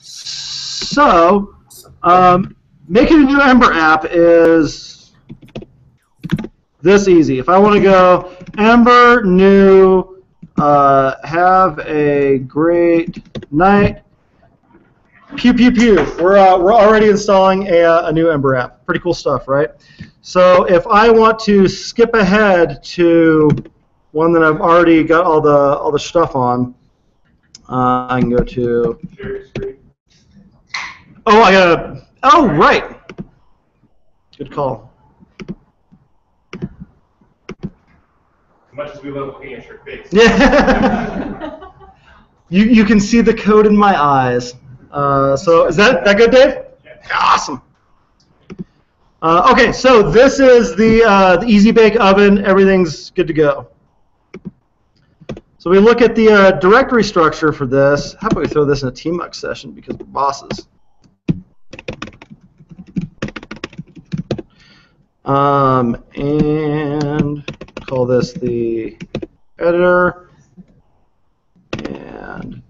So, um, making a new Ember app is this easy. If I want to go Ember new, uh, have a great night. Pew pew pew. We're uh, we're already installing a, a new Ember app. Pretty cool stuff, right? So if I want to skip ahead to one that I've already got all the all the stuff on, uh, I can go to. Oh, I got. Oh, right. Good call. As much as we love looking at your face. Yeah. you you can see the code in my eyes. Uh, so is that that good, Dave? Yeah. Awesome. Uh, okay, so this is the uh, the Easy Bake Oven. Everything's good to go. So we look at the uh, directory structure for this. How about we throw this in a TMUX session because we're bosses. Um, and call this the editor and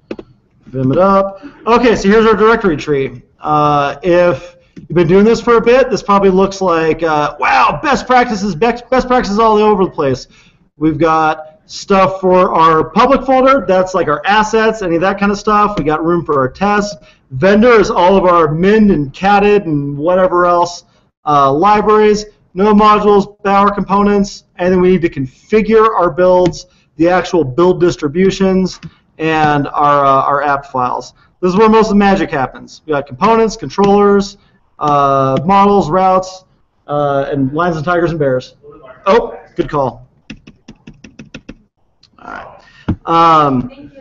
vim it up. Okay, so here's our directory tree. Uh, if you've been doing this for a bit, this probably looks like, uh, wow, best practices, best, best practices all over the place. We've got stuff for our public folder, that's like our assets, any of that kind of stuff. We got room for our tests. Vendor is all of our min and catted and whatever else. Uh, libraries, node modules, Bower components, and then we need to configure our builds, the actual build distributions, and our, uh, our app files. This is where most of the magic happens. We got components, controllers, uh, models, routes, uh, and lions and tigers and bears. Oh, good call. All right. Um,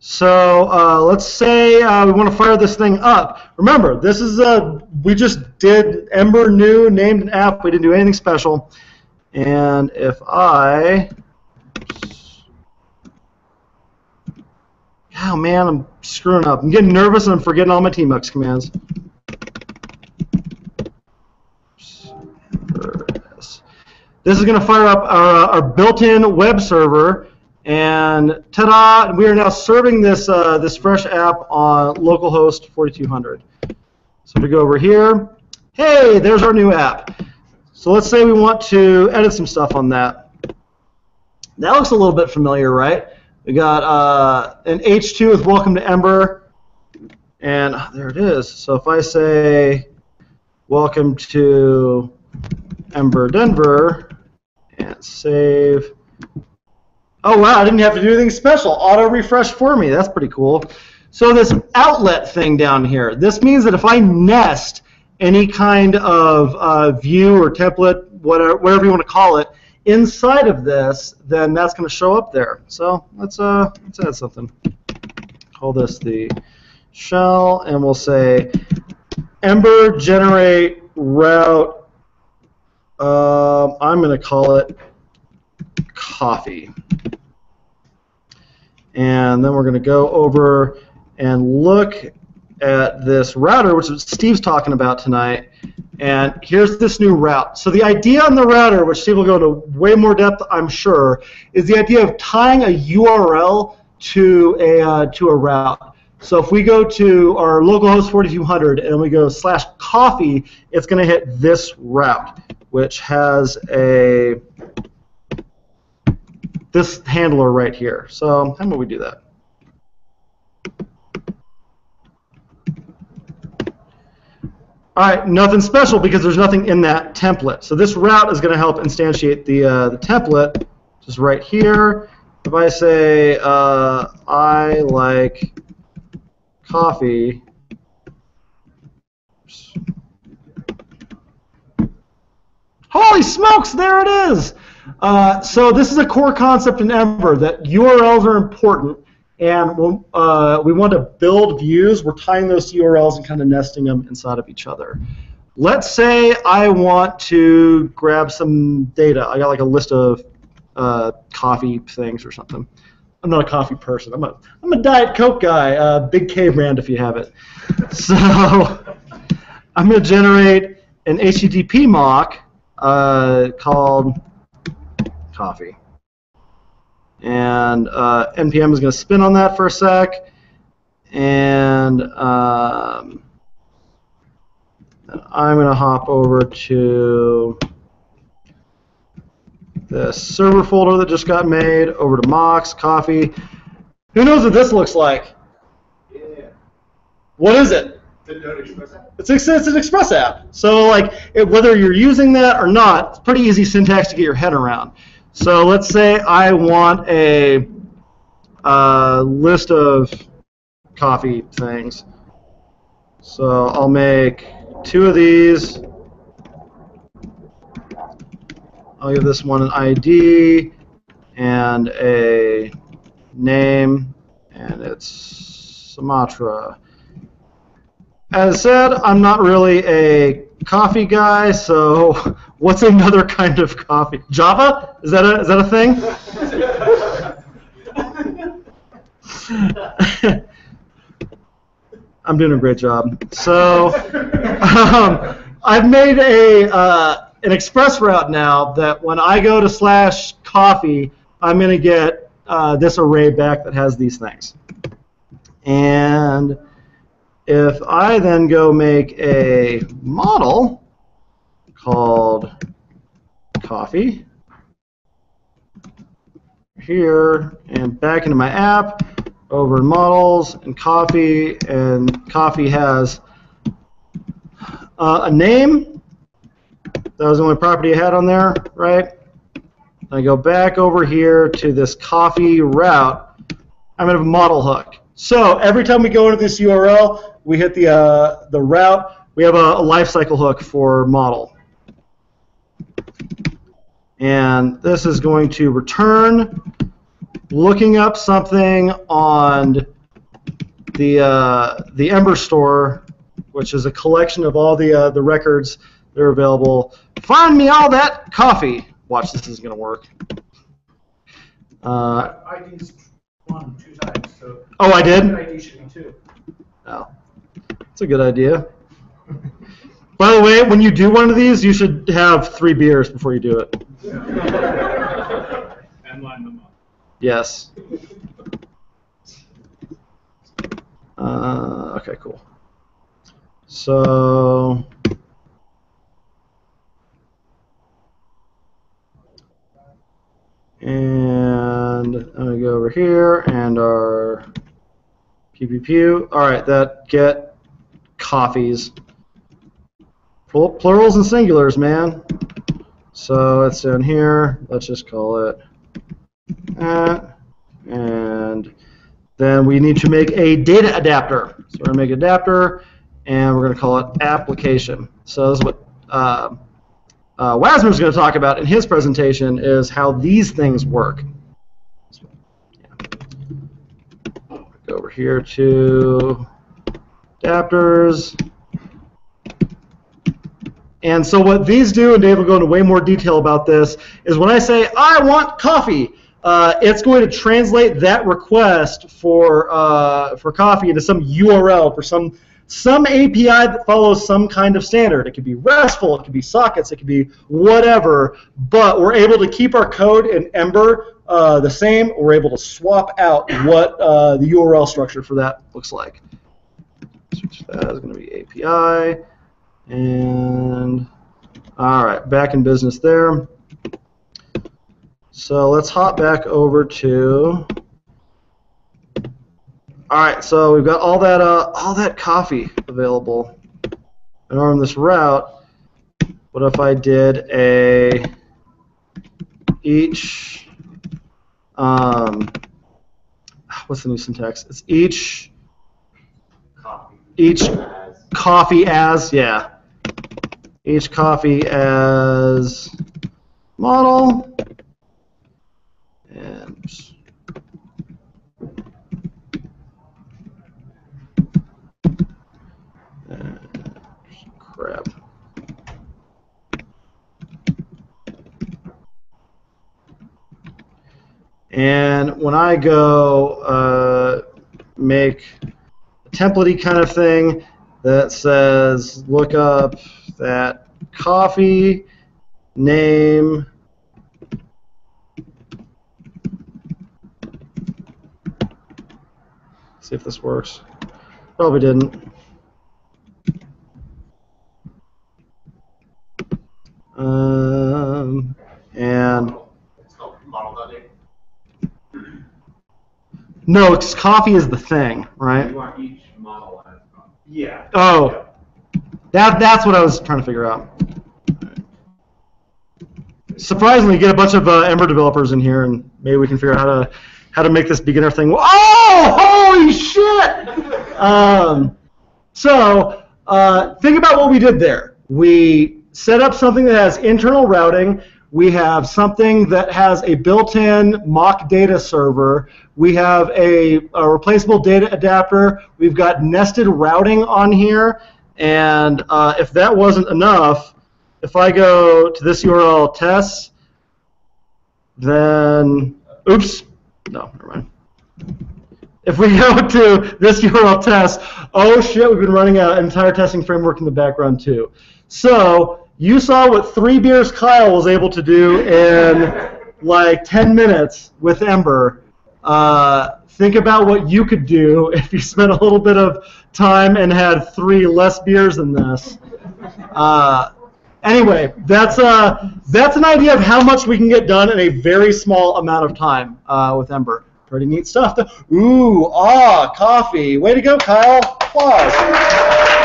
so uh, let's say uh, we want to fire this thing up. Remember, this is a we just did Ember new named an app. We didn't do anything special. And if I, oh man, I'm screwing up. I'm getting nervous and I'm forgetting all my TMUX commands. This is going to fire up our, our built-in web server, and ta-da! We are now serving this uh, this fresh app on localhost 4200. So if we go over here. Hey, there's our new app. So let's say we want to edit some stuff on that. That looks a little bit familiar, right? We got uh, an H2 with Welcome to Ember, and there it is. So if I say Welcome to Ember Denver and save. Oh wow, I didn't have to do anything special. Auto refresh for me. That's pretty cool. So this outlet thing down here, this means that if I nest any kind of uh, view or template, whatever, whatever you want to call it, inside of this, then that's going to show up there. So let's uh, let's add something. Call this the shell, and we'll say Ember generate route. Um, I'm going to call it coffee. And then we're going to go over and look at this router, which Steve's talking about tonight. And here's this new route. So the idea on the router, which Steve will go into way more depth, I'm sure, is the idea of tying a URL to a uh, to a route. So if we go to our localhost 4200 and we go slash coffee, it's going to hit this route, which has a this handler right here. So how about we do that? All right, nothing special because there's nothing in that template. So this route is going to help instantiate the, uh, the template, just right here. If I say uh, I like coffee, holy smokes, there it is. Uh, so this is a core concept in Ember that URLs are important, and when, uh, we want to build views. We're tying those URLs and kind of nesting them inside of each other. Let's say I want to grab some data. I got like a list of uh, coffee things or something. I'm not a coffee person. I'm a I'm a Diet Coke guy. Uh, Big K brand if you have it. So I'm going to generate an HTTP mock uh, called coffee. And uh, NPM is going to spin on that for a sec. And um, I'm going to hop over to the server folder that just got made, over to mocks, coffee. Who knows what this looks like? Yeah. What is it? It's, it's, it's an Express app. So like it, whether you're using that or not, it's pretty easy syntax to get your head around. So let's say I want a uh, list of coffee things. So I'll make two of these. I'll give this one an ID and a name, and it's Sumatra. As said, I'm not really a coffee guy, so what's another kind of coffee? Java? Is that a, is that a thing? I'm doing a great job. So um, I've made a uh, an express route now that when I go to slash coffee, I'm going to get uh, this array back that has these things. And if I then go make a model called coffee here and back into my app, over models and coffee, and coffee has uh, a name. That was the only property I had on there, right? I go back over here to this coffee route. I'm to have a model hook. So every time we go into this URL, we hit the, uh, the route. We have a, a lifecycle hook for model. And this is going to return looking up something on the uh, the Ember store, which is a collection of all the uh, the records that are available. Find me all that coffee. Watch, this is going to work. Uh, ID's one two times, so. Oh, I did. ID should be two. Oh, that's a good idea. By the way, when you do one of these, you should have three beers before you do it. And line them up. Yes. Uh, okay, cool. So. And I'm going to go over here and our pew pew pew. All right, that get coffees. Plur- Plurals and singulars, man. So it's down here. Let's just call it that. And then we need to make a data adapter. So we're going to make an adapter, and we're going to call it application. So this is what uh, uh, Wasmer's going to talk about in his presentation is how these things work. So, yeah. Go over here to adapters. And so what these do, and Dave will go into way more detail about this, is when I say, I want coffee, uh, it's going to translate that request for, uh, for coffee into some URL for some, some API that follows some kind of standard. It could be RESTful, it could be sockets, it could be whatever, but we're able to keep our code in Ember uh, the same. We're able to swap out what uh, the URL structure for that looks like. Switch that is going to be API. And all right, back in business there. So let's hop back over to. All right, so we've got all that uh, all that coffee available, and on this route. What if I did a each? Um, what's the new syntax? It's each Copy. each As. coffee as yeah each coffee as model and uh, crap and when I go uh, make a template kind of thing that says look up that coffee name See if this works. Probably didn't. Um, and. No, it's coffee is the thing, right? You want each model as copy. Yeah. Oh, that that's what I was trying to figure out. Surprisingly, get a bunch of uh, Ember developers in here, and maybe we can figure out how to how to make this beginner thing. Oh, holy shit! Um, so uh, think about what we did there. We set up something that has internal routing. We have something that has a built-in mock data server. We have a, a replaceable data adapter. We've got nested routing on here. And uh, if that wasn't enough, if I go to this URL tests, then, oops, no, never mind. If we go to this URL test, oh shit, we've been running an entire testing framework in the background too. So you saw what three beers Kyle was able to do in like 10 minutes with Ember. Uh, think about what you could do if you spent a little bit of time and had three less beers than this. Uh, anyway, that's uh, that's an idea of how much we can get done in a very small amount of time uh, with Ember. Pretty neat stuff. Ooh, ah, coffee. Way to go, Kyle. Applause.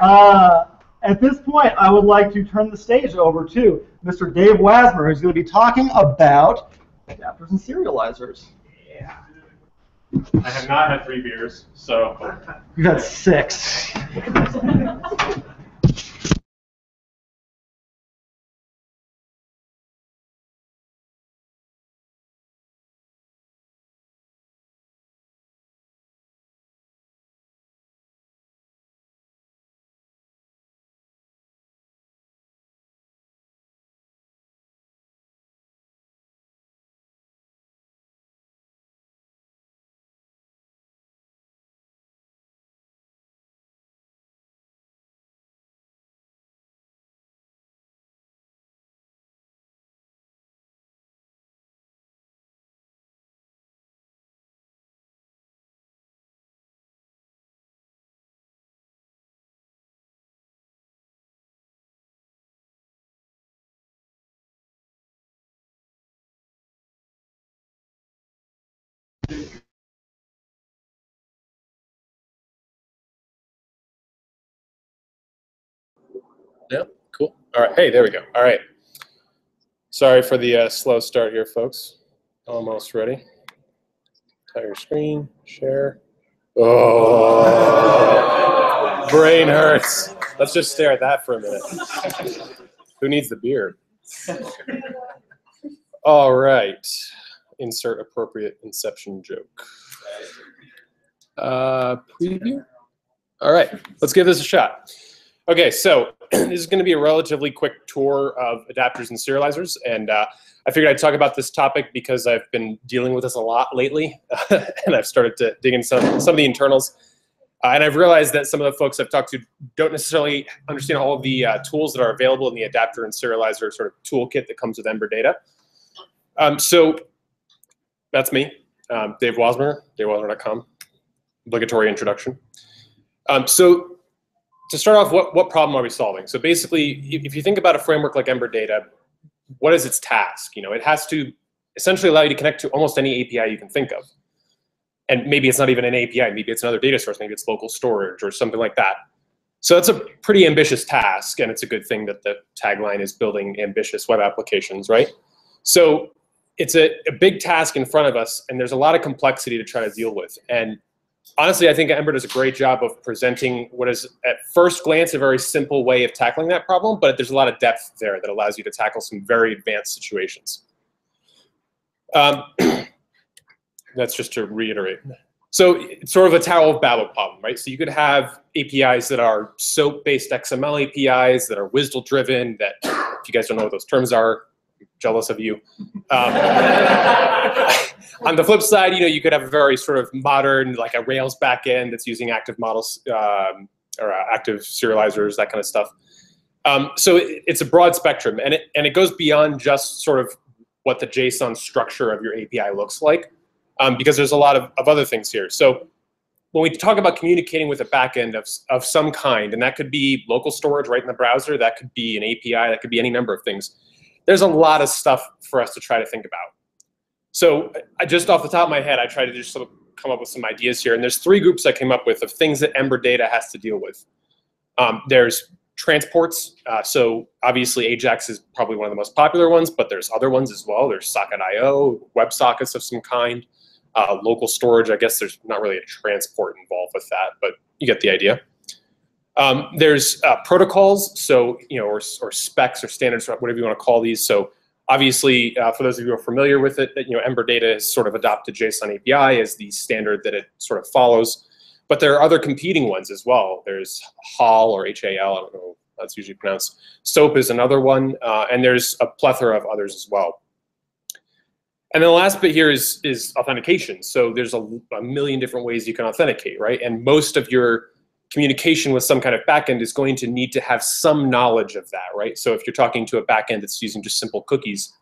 Uh, at this point, I would like to turn the stage over to Mr. Dave Wasmer, who's going to be talking about adapters and serializers. Yeah. I have not had three beers, so you've had six. yeah, cool. All right, hey, there we go. All right. Sorry for the uh, slow start here, folks. Almost ready. Entire screen, share. Oh, brain hurts. Let's just stare at that for a minute. Who needs the beer? All right. Insert appropriate inception joke. Uh, preview. All right, let's give this a shot. Okay, so this is going to be a relatively quick tour of adapters and serializers, and uh, I figured I'd talk about this topic because I've been dealing with this a lot lately, and I've started to dig into some, some of the internals. Uh, and I've realized that some of the folks I've talked to don't necessarily understand all of the uh, tools that are available in the adapter and serializer sort of toolkit that comes with Ember Data. Um, so that's me, um, Dave Wasmer, davewasmer.com. Obligatory introduction. Um, so to start off, what, what problem are we solving? So basically, if you think about a framework like Ember Data, what is its task? You know, it has to essentially allow you to connect to almost any API you can think of. And maybe it's not even an API, maybe it's another data source, maybe it's local storage or something like that. So that's a pretty ambitious task, and it's a good thing that the tagline is building ambitious web applications, right? So it's a, a big task in front of us, and there's a lot of complexity to try to deal with. And honestly, I think Ember does a great job of presenting what is, at first glance, a very simple way of tackling that problem, but there's a lot of depth there that allows you to tackle some very advanced situations. Um, that's just to reiterate. So it's sort of a Tower of Babel problem, right? So you could have APIs that are SOAP-based XML APIs that are WSDL-driven, that, if you guys don't know what those terms are, jealous of you. Um, on the flip side, you know, you could have a very sort of modern, like a Rails backend that's using active models um, or uh, active serializers, that kind of stuff. Um, so it, it's a broad spectrum, and it and it goes beyond just sort of what the JSON structure of your API looks like, um, because there's a lot of, of other things here. So when we talk about communicating with a backend of, of some kind, and that could be local storage right in the browser, that could be an API, that could be any number of things, there's a lot of stuff for us to try to think about. So I, just off the top of my head, I tried to just sort of come up with some ideas here, and there's three groups I came up with of things that Ember Data has to deal with. Um, there's transports. Uh, so obviously Ajax is probably one of the most popular ones, but there's other ones as well. There's Socket.io, WebSockets of some kind, uh, local storage. I guess there's not really a transport involved with that, but you get the idea. Um, there's uh, protocols, so you know, or, or specs or standards, or whatever you want to call these. So obviously, uh, for those of you who are familiar with it, that you know, Ember Data has sort of adopted JSON API as the standard that it sort of follows. But there are other competing ones as well. There's HAL or HAL. I don't know how that's usually pronounced. SOAP is another one, uh, and there's a plethora of others as well. And then the last bit here is, is authentication. So there's a, a million different ways you can authenticate, right? And most of your communication with some kind of backend is going to need to have some knowledge of that, right? So if you're talking to a backend that's using just simple cookies,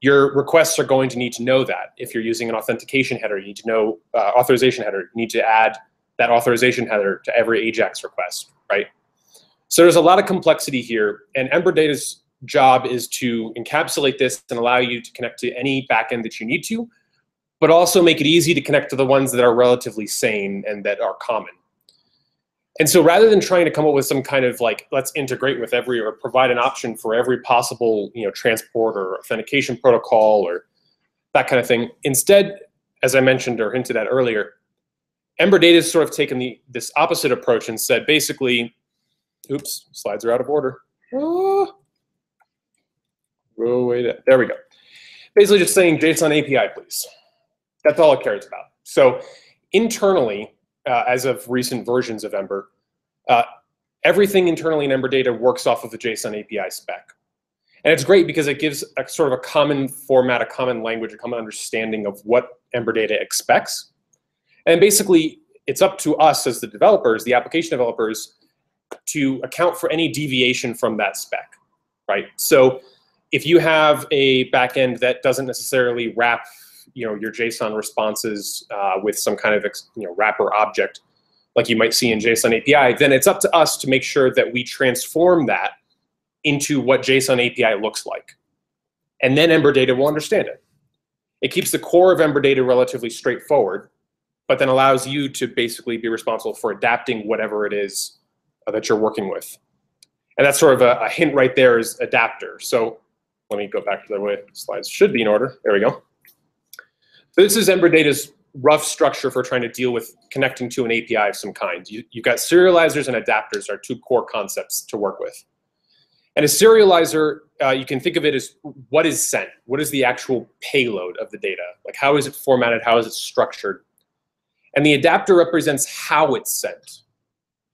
your requests are going to need to know that. If you're using an authentication header, you need to know uh, authorization header. You need to add that authorization header to every AJAX request, right? So there's a lot of complexity here, and Ember Data's job is to encapsulate this and allow you to connect to any backend that you need to, but also make it easy to connect to the ones that are relatively sane and that are common. And so rather than trying to come up with some kind of like, let's integrate with every or provide an option for every possible you know, transport or authentication protocol or that kind of thing, instead, as I mentioned or hinted at earlier, Ember Data has sort of taken the, this opposite approach and said basically, oops, slides are out of order. Oh, wait, there we go. Basically just saying JSON API, please. That's all it cares about. So internally, uh, as of recent versions of Ember, uh, everything internally in Ember Data works off of the JSON API spec. And it's great because it gives a sort of a common format, a common language, a common understanding of what Ember Data expects and basically, it's up to us as the developers, the application developers, to account for any deviation from that spec, right? So if you have a backend that doesn't necessarily wrap you know, your JSON responses uh, with some kind of you know, wrapper object, like you might see in JSON API, then it's up to us to make sure that we transform that into what JSON API looks like. And then Ember Data will understand it. It keeps the core of Ember Data relatively straightforward, but then allows you to basically be responsible for adapting whatever it is uh, that you're working with. And that's sort of a, a, hint right there is adapter. So let me go back to the way slides should be in order. There we go. So this is Ember Data's rough structure for trying to deal with connecting to an API of some kind. You, have got serializers and adapters are two core concepts to work with. And a serializer, uh, you can think of it as what is sent? What is the actual payload of the data? Like how is it formatted? How is it structured? And the adapter represents how it's sent.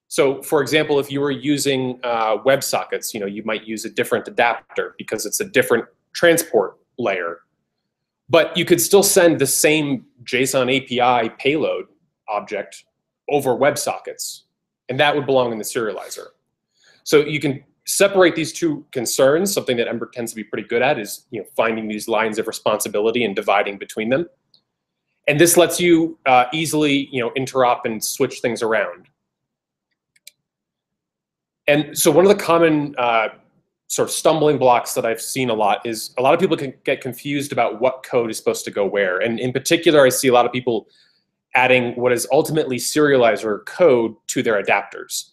So for example, if you were using uh, WebSockets, you know, you might use a different adapter because it's a different transport layer. But you could still send the same JSON API payload object over WebSockets, and that would belong in the serializer. So you can separate these two concerns. Something that Ember tends to be pretty good at is you know, finding these lines of responsibility and dividing between them. And this lets you uh, easily you know, interop and switch things around. And so one of the common uh, sort of stumbling blocks that I've seen a lot is a lot of people can get confused about what code is supposed to go where. And in particular, I see a lot of people adding what is ultimately serializer code to their adapters.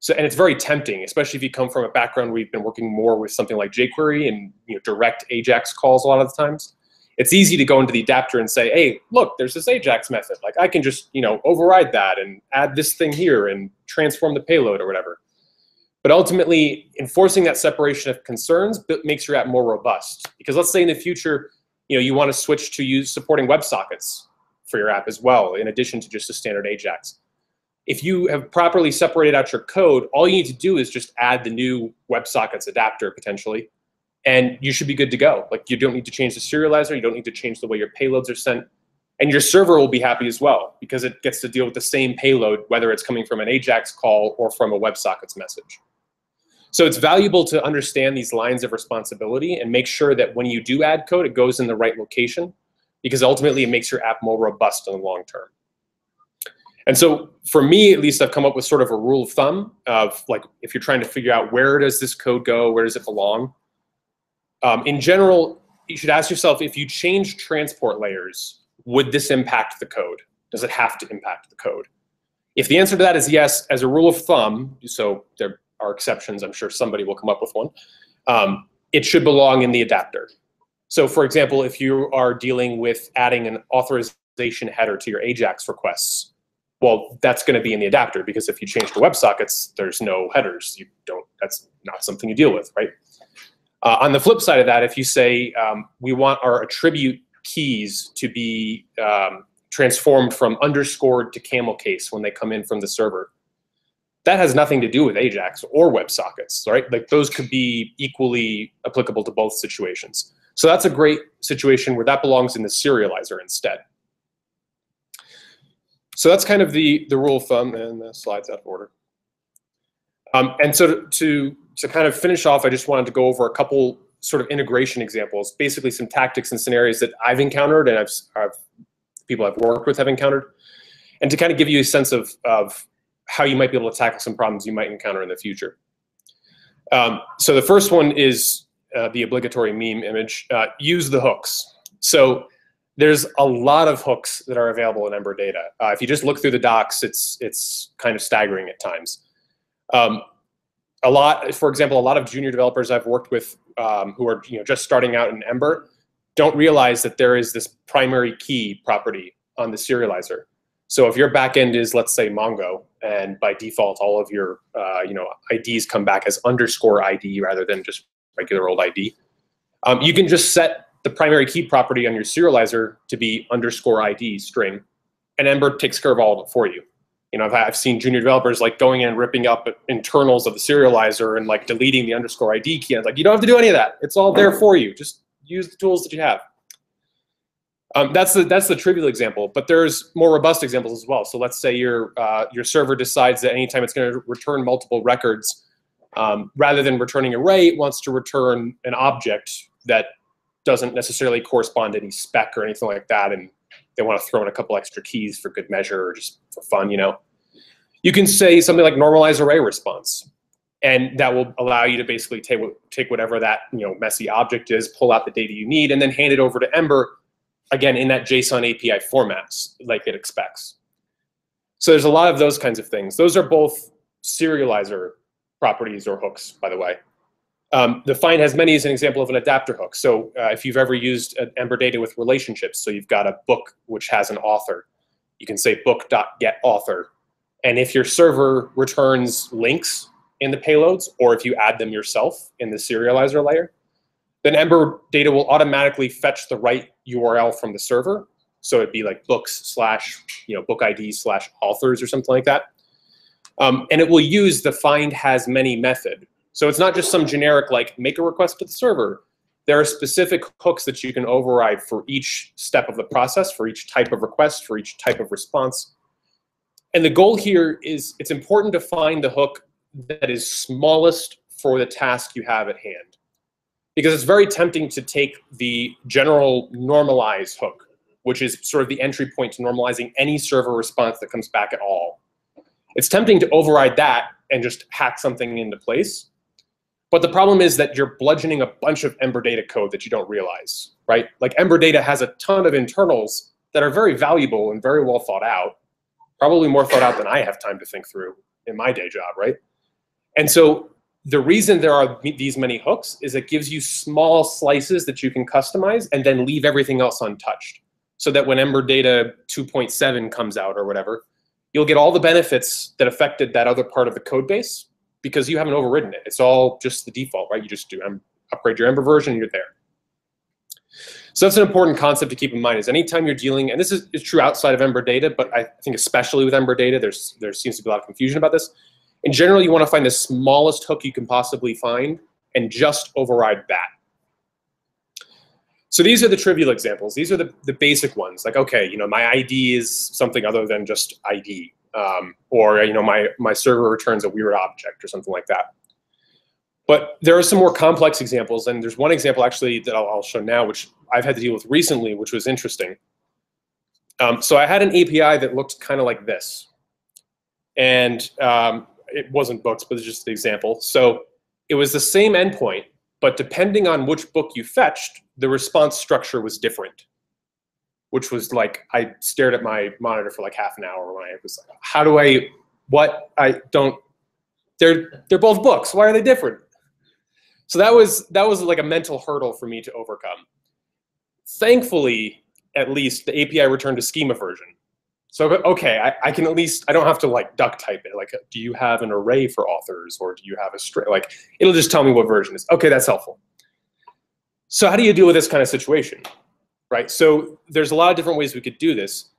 So, and it's very tempting, especially if you come from a background where you've been working more with something like jQuery and you know, direct AJAX calls a lot of the times it's easy to go into the adapter and say, hey, look, there's this AJAX method. Like I can just, you know, override that and add this thing here and transform the payload or whatever. But ultimately, enforcing that separation of concerns makes your app more robust. Because let's say in the future, you know, you want to switch to use supporting WebSockets for your app as well, in addition to just a standard AJAX. If you have properly separated out your code, all you need to do is just add the new WebSockets adapter potentially, and you should be good to go. Like you don't need to change the serializer, you don't need to change the way your payloads are sent, and your server will be happy as well because it gets to deal with the same payload, whether it's coming from an AJAX call or from a WebSockets message. So it's valuable to understand these lines of responsibility and make sure that when you do add code, it goes in the right location because ultimately it makes your app more robust in the long term. And so for me, at least, I've come up with sort of a rule of thumb of like, if you're trying to figure out where does this code go, where does it belong? Um, in general, you should ask yourself, if you change transport layers, would this impact the code? Does it have to impact the code? If the answer to that is yes, as a rule of thumb, so there are exceptions, I'm sure somebody will come up with one, um, it should belong in the adapter. So for example, if you are dealing with adding an authorization header to your AJAX requests, well, that's going to be in the adapter because if you change to WebSockets, there's no headers. You don't. That's not something you deal with, right? Uh, on the flip side of that, if you say um, we want our attribute keys to be um, transformed from underscored to camel case when they come in from the server, that has nothing to do with Ajax or WebSockets, right? Like those could be equally applicable to both situations. So that's a great situation where that belongs in the serializer instead. So that's kind of the, the rule of thumb, and the slide's out of order. Um, and so to, to, to kind of finish off, I just wanted to go over a couple sort of integration examples, basically some tactics and scenarios that I've encountered and I've, I've people I've worked with have encountered, and to kind of give you a sense of, of how you might be able to tackle some problems you might encounter in the future. Um, so the first one is uh, the obligatory meme image, uh, use the hooks. So there's a lot of hooks that are available in Ember Data. Uh, if you just look through the docs, it's it's kind of staggering at times. Um, a lot, for example, a lot of junior developers I've worked with um, who are you know just starting out in Ember don't realize that there is this primary key property on the serializer. So if your backend is, let's say, Mongo, and by default all of your uh, you know IDs come back as underscore ID rather than just regular old ID, um, you can just set the primary key property on your serializer to be underscore ID string, and Ember takes care of all of it for you. You know, I've, I've seen junior developers like going in and ripping up internals of the serializer and like deleting the underscore ID key. And like, you don't have to do any of that. It's all there for you. Just use the tools that you have. Um, that's the that's the trivial example, but there's more robust examples as well. So let's say your uh, your server decides that anytime it's going to return multiple records, um, rather than returning an array, it wants to return an object that doesn't necessarily correspond to any spec or anything like that, and they want to throw in a couple extra keys for good measure or just for fun, you know. You can say something like normalize array response, and that will allow you to basically take take whatever that you know messy object is, pull out the data you need, and then hand it over to Ember, again in that JSON API formats like it expects. So there's a lot of those kinds of things. Those are both serializer properties or hooks, by the way. Um, the find has many is an example of an adapter hook. So uh, if you've ever used Ember data with relationships, so you've got a book which has an author, you can say book.getAuthor. And if your server returns links in the payloads, or if you add them yourself in the serializer layer, then Ember data will automatically fetch the right URL from the server. So it'd be like books slash, you know, book ID slash authors or something like that. Um, and it will use the find has many method, so it's not just some generic like make a request to the server. There are specific hooks that you can override for each step of the process, for each type of request, for each type of response. And the goal here is it's important to find the hook that is smallest for the task you have at hand. Because it's very tempting to take the general normalize hook, which is sort of the entry point to normalizing any server response that comes back at all. It's tempting to override that and just hack something into place. But the problem is that you're bludgeoning a bunch of Ember data code that you don't realize, right? Like Ember data has a ton of internals that are very valuable and very well thought out, probably more thought out than I have time to think through in my day job, right? And so the reason there are these many hooks is it gives you small slices that you can customize and then leave everything else untouched. So that when Ember Data 2.7 comes out or whatever, you'll get all the benefits that affected that other part of the code base, because you haven't overridden it. It's all just the default, right? You just do upgrade your Ember version, you're there. So that's an important concept to keep in mind is anytime you're dealing, and this is, is true outside of Ember data, but I think especially with Ember data, there's, there seems to be a lot of confusion about this. In general, you want to find the smallest hook you can possibly find and just override that. So these are the trivial examples. These are the, the basic ones. Like, okay, you know, my ID is something other than just ID um, or you know my my server returns a weird object or something like that. But there are some more complex examples, and there's one example actually that I'll, I'll show now, which I've had to deal with recently, which was interesting. Um, so I had an API that looked kind of like this. And um, it wasn't books, but it's just an example. So it was the same endpoint, but depending on which book you fetched, the response structure was different. Which was like, I stared at my monitor for like half an hour when I was like, how do I, what, I don't, they're, they're both books, why are they different? So that was, that was like a mental hurdle for me to overcome. Thankfully, at least the API returned a schema version. So, okay, I, I, can at least, I don't have to like duck type it. Like, do you have an array for authors or do you have a string? Like, it'll just tell me what version is. Okay, that's helpful. So how do you deal with this kind of situation, right? So there's a lot of different ways we could do this.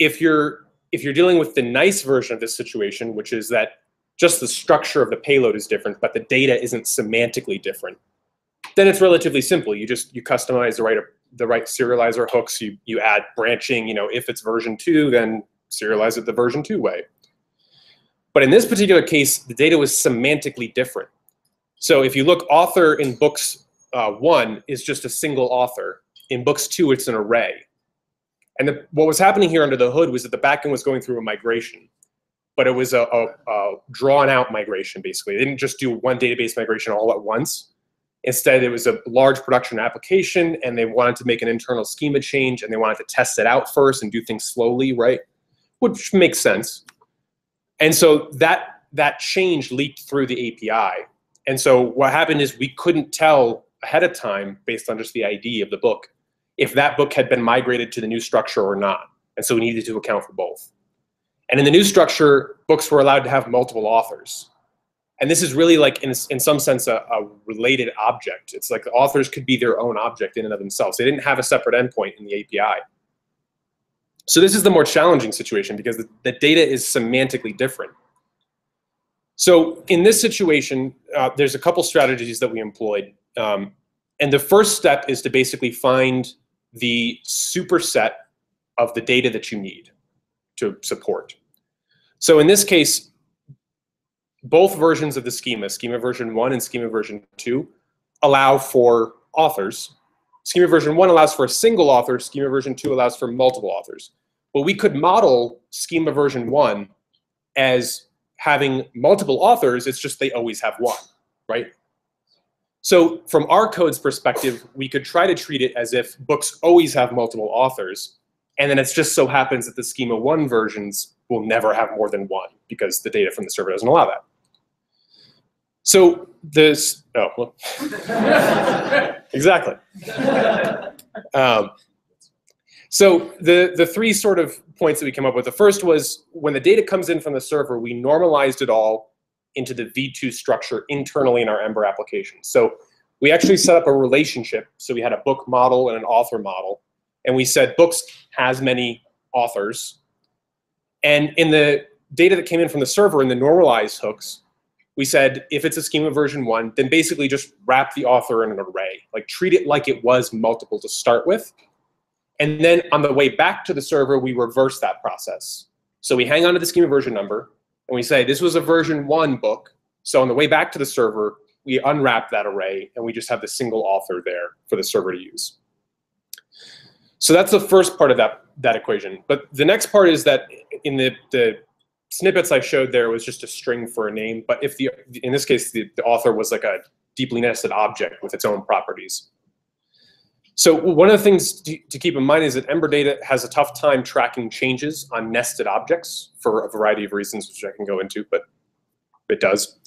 If you're, if you're dealing with the nice version of this situation, which is that just the structure of the payload is different, but the data isn't semantically different, then it's relatively simple. You just, you customize the right the right serializer hooks. You, you add branching, you know, if it's version two, then serialize it the version two way. But in this particular case, the data was semantically different. So if you look, author in books uh, one is just a single author. In books two, it's an array. And the, what was happening here under the hood was that the backend was going through a migration, but it was a, a, a drawn out migration, basically. They didn't just do one database migration all at once. Instead, it was a large production application and they wanted to make an internal schema change and they wanted to test it out first and do things slowly, right? Which makes sense. And so that, that change leaked through the API. And so what happened is we couldn't tell ahead of time, based on just the ID of the book, if that book had been migrated to the new structure or not. And so we needed to account for both. And in the new structure, books were allowed to have multiple authors. And this is really like, in, in some sense, a, a, related object. It's like the authors could be their own object in and of themselves. They didn't have a separate endpoint in the API. So this is the more challenging situation because the, the data is semantically different. So in this situation, uh, there's a couple strategies that we employed. Um, and the first step is to basically find the superset of the data that you need to support. So in this case, both versions of the schema, schema version 1 and schema version 2, allow for authors. Schema version 1 allows for a single author, schema version 2 allows for multiple authors. But we could model schema version 1 as having multiple authors, it's just they always have one, right? So from our code's perspective, we could try to treat it as if books always have multiple authors, and then it just so happens that the schema 1 versions will never have more than one because the data from the server doesn't allow that. So this, oh, well. exactly. Um, so the, the three sort of points that we came up with, the first was when the data comes in from the server, we normalized it all into the V2 structure internally in our Ember application. So we actually set up a relationship. So we had a book model and an author model. And we said books has many authors. And in the data that came in from the server in the normalized hooks, we said if it's a schema version one, then basically just wrap the author in an array. Like treat it like it was multiple to start with. And then on the way back to the server, we reverse that process. So we hang on to the schema version number and we say this was a version one book. So on the way back to the server, we unwrap that array and we just have the single author there for the server to use. So that's the first part of that, that equation. But the next part is that in the, the snippets I showed there was just a string for a name, but if the, in this case, the, the author was like a deeply nested object with its own properties. So one of the things to, to keep in mind is that Ember Data has a tough time tracking changes on nested objects for a variety of reasons, which I can go into, but it does.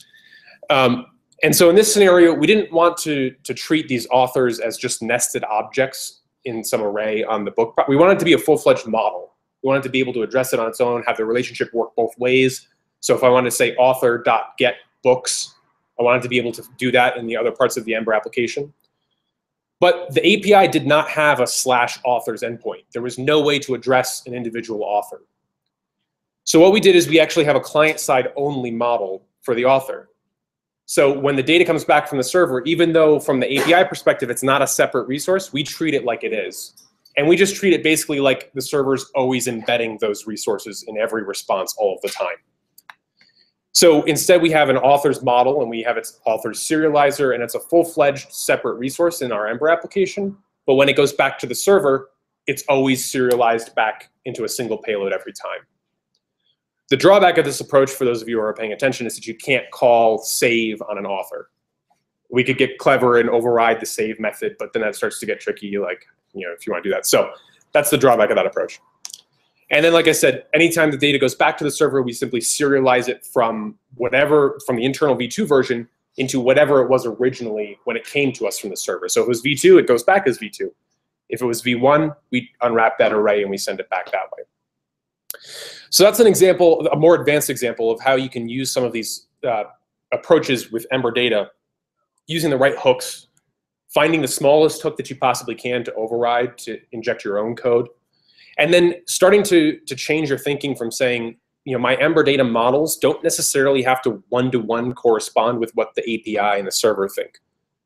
Um, and so in this scenario, we didn't want to, to treat these authors as just nested objects in some array on the book. We wanted to be a full-fledged model. We wanted to be able to address it on its own, have the relationship work both ways. So if I wanted to say author.get books, I wanted to be able to do that in the other parts of the Ember application. But the API did not have a slash authors endpoint. There was no way to address an individual author. So what we did is we actually have a client-side only model for the author. So when the data comes back from the server, even though from the API perspective it's not a separate resource, we treat it like it is. And we just treat it basically like the server's always embedding those resources in every response all of the time. So instead, we have an author's model and we have its author's serializer, and it's a full-fledged separate resource in our Ember application. But when it goes back to the server, it's always serialized back into a single payload every time. The drawback of this approach, for those of you who are paying attention, is that you can't call save on an author. We could get clever and override the save method, but then that starts to get tricky, like, you know, if you want to do that. So that's the drawback of that approach. And then, like I said, anytime the data goes back to the server, we simply serialize it from whatever, from the internal V2 version into whatever it was originally when it came to us from the server. So if it was V2, it goes back as V2. If it was V1, we unwrap that array and we send it back that way. So that's an example, a more advanced example of how you can use some of these uh, approaches with Ember data using the right hooks, finding the smallest hook that you possibly can to override to inject your own code, and then starting to, to change your thinking from saying, you know, my Ember data models don't necessarily have to one-to-one -one correspond with what the API and the server think.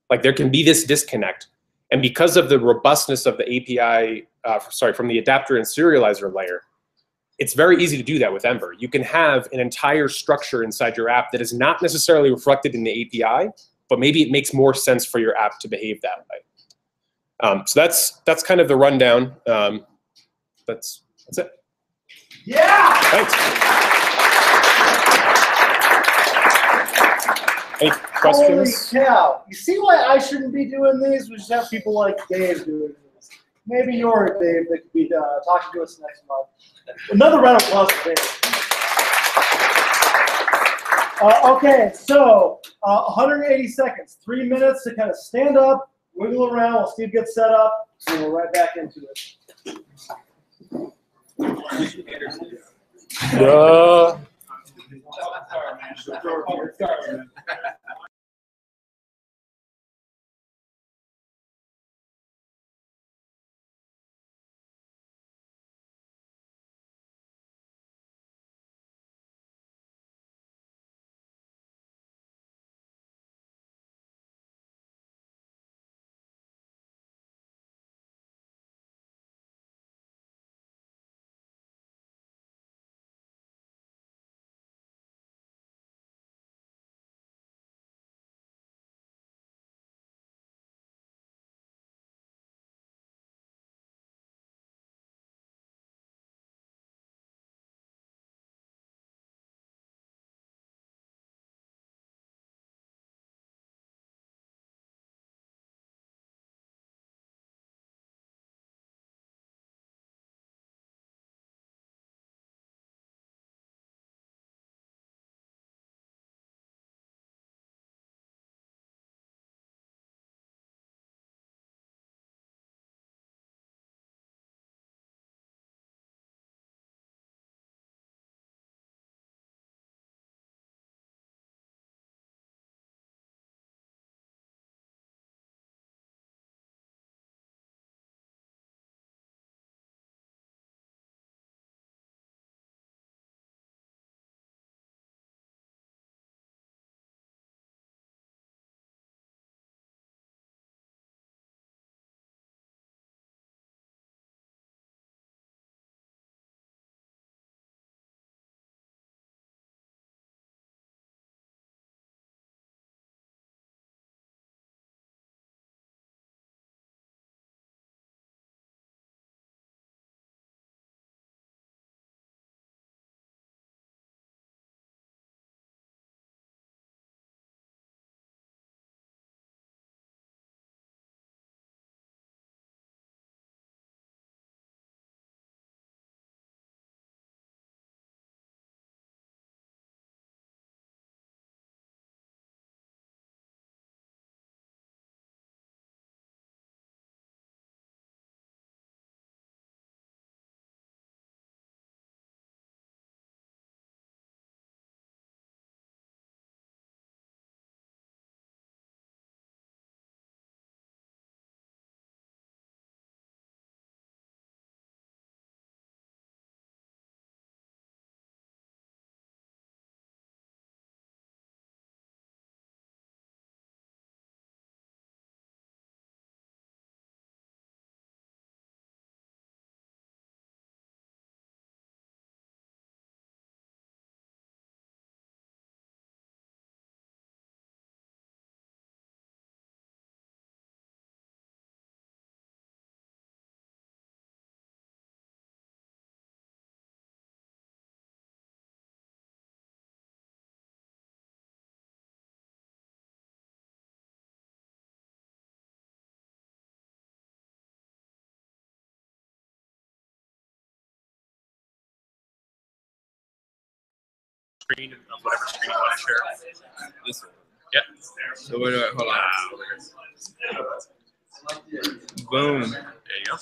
Like there can be this disconnect. And because of the robustness of the API, uh, sorry, from the adapter and serializer layer, it's very easy to do that with Ember. You can have an entire structure inside your app that is not necessarily reflected in the API, but maybe it makes more sense for your app to behave that way. Um, so that's that's kind of the rundown. Um, that's that's it. Yeah. Thanks. Any questions? Holy cow! You see why I shouldn't be doing these? We should have people like Dave doing this. Maybe you're Dave that could be uh, talking to us next month. Another round of applause for Dave. Uh, okay, so uh, 180 seconds, three minutes to kind of stand up, wiggle around while Steve gets set up, and we're right back into it. Uh, screen of whatever screen you want to share. This one. Yep. So where do I hold on? Boom. There you go.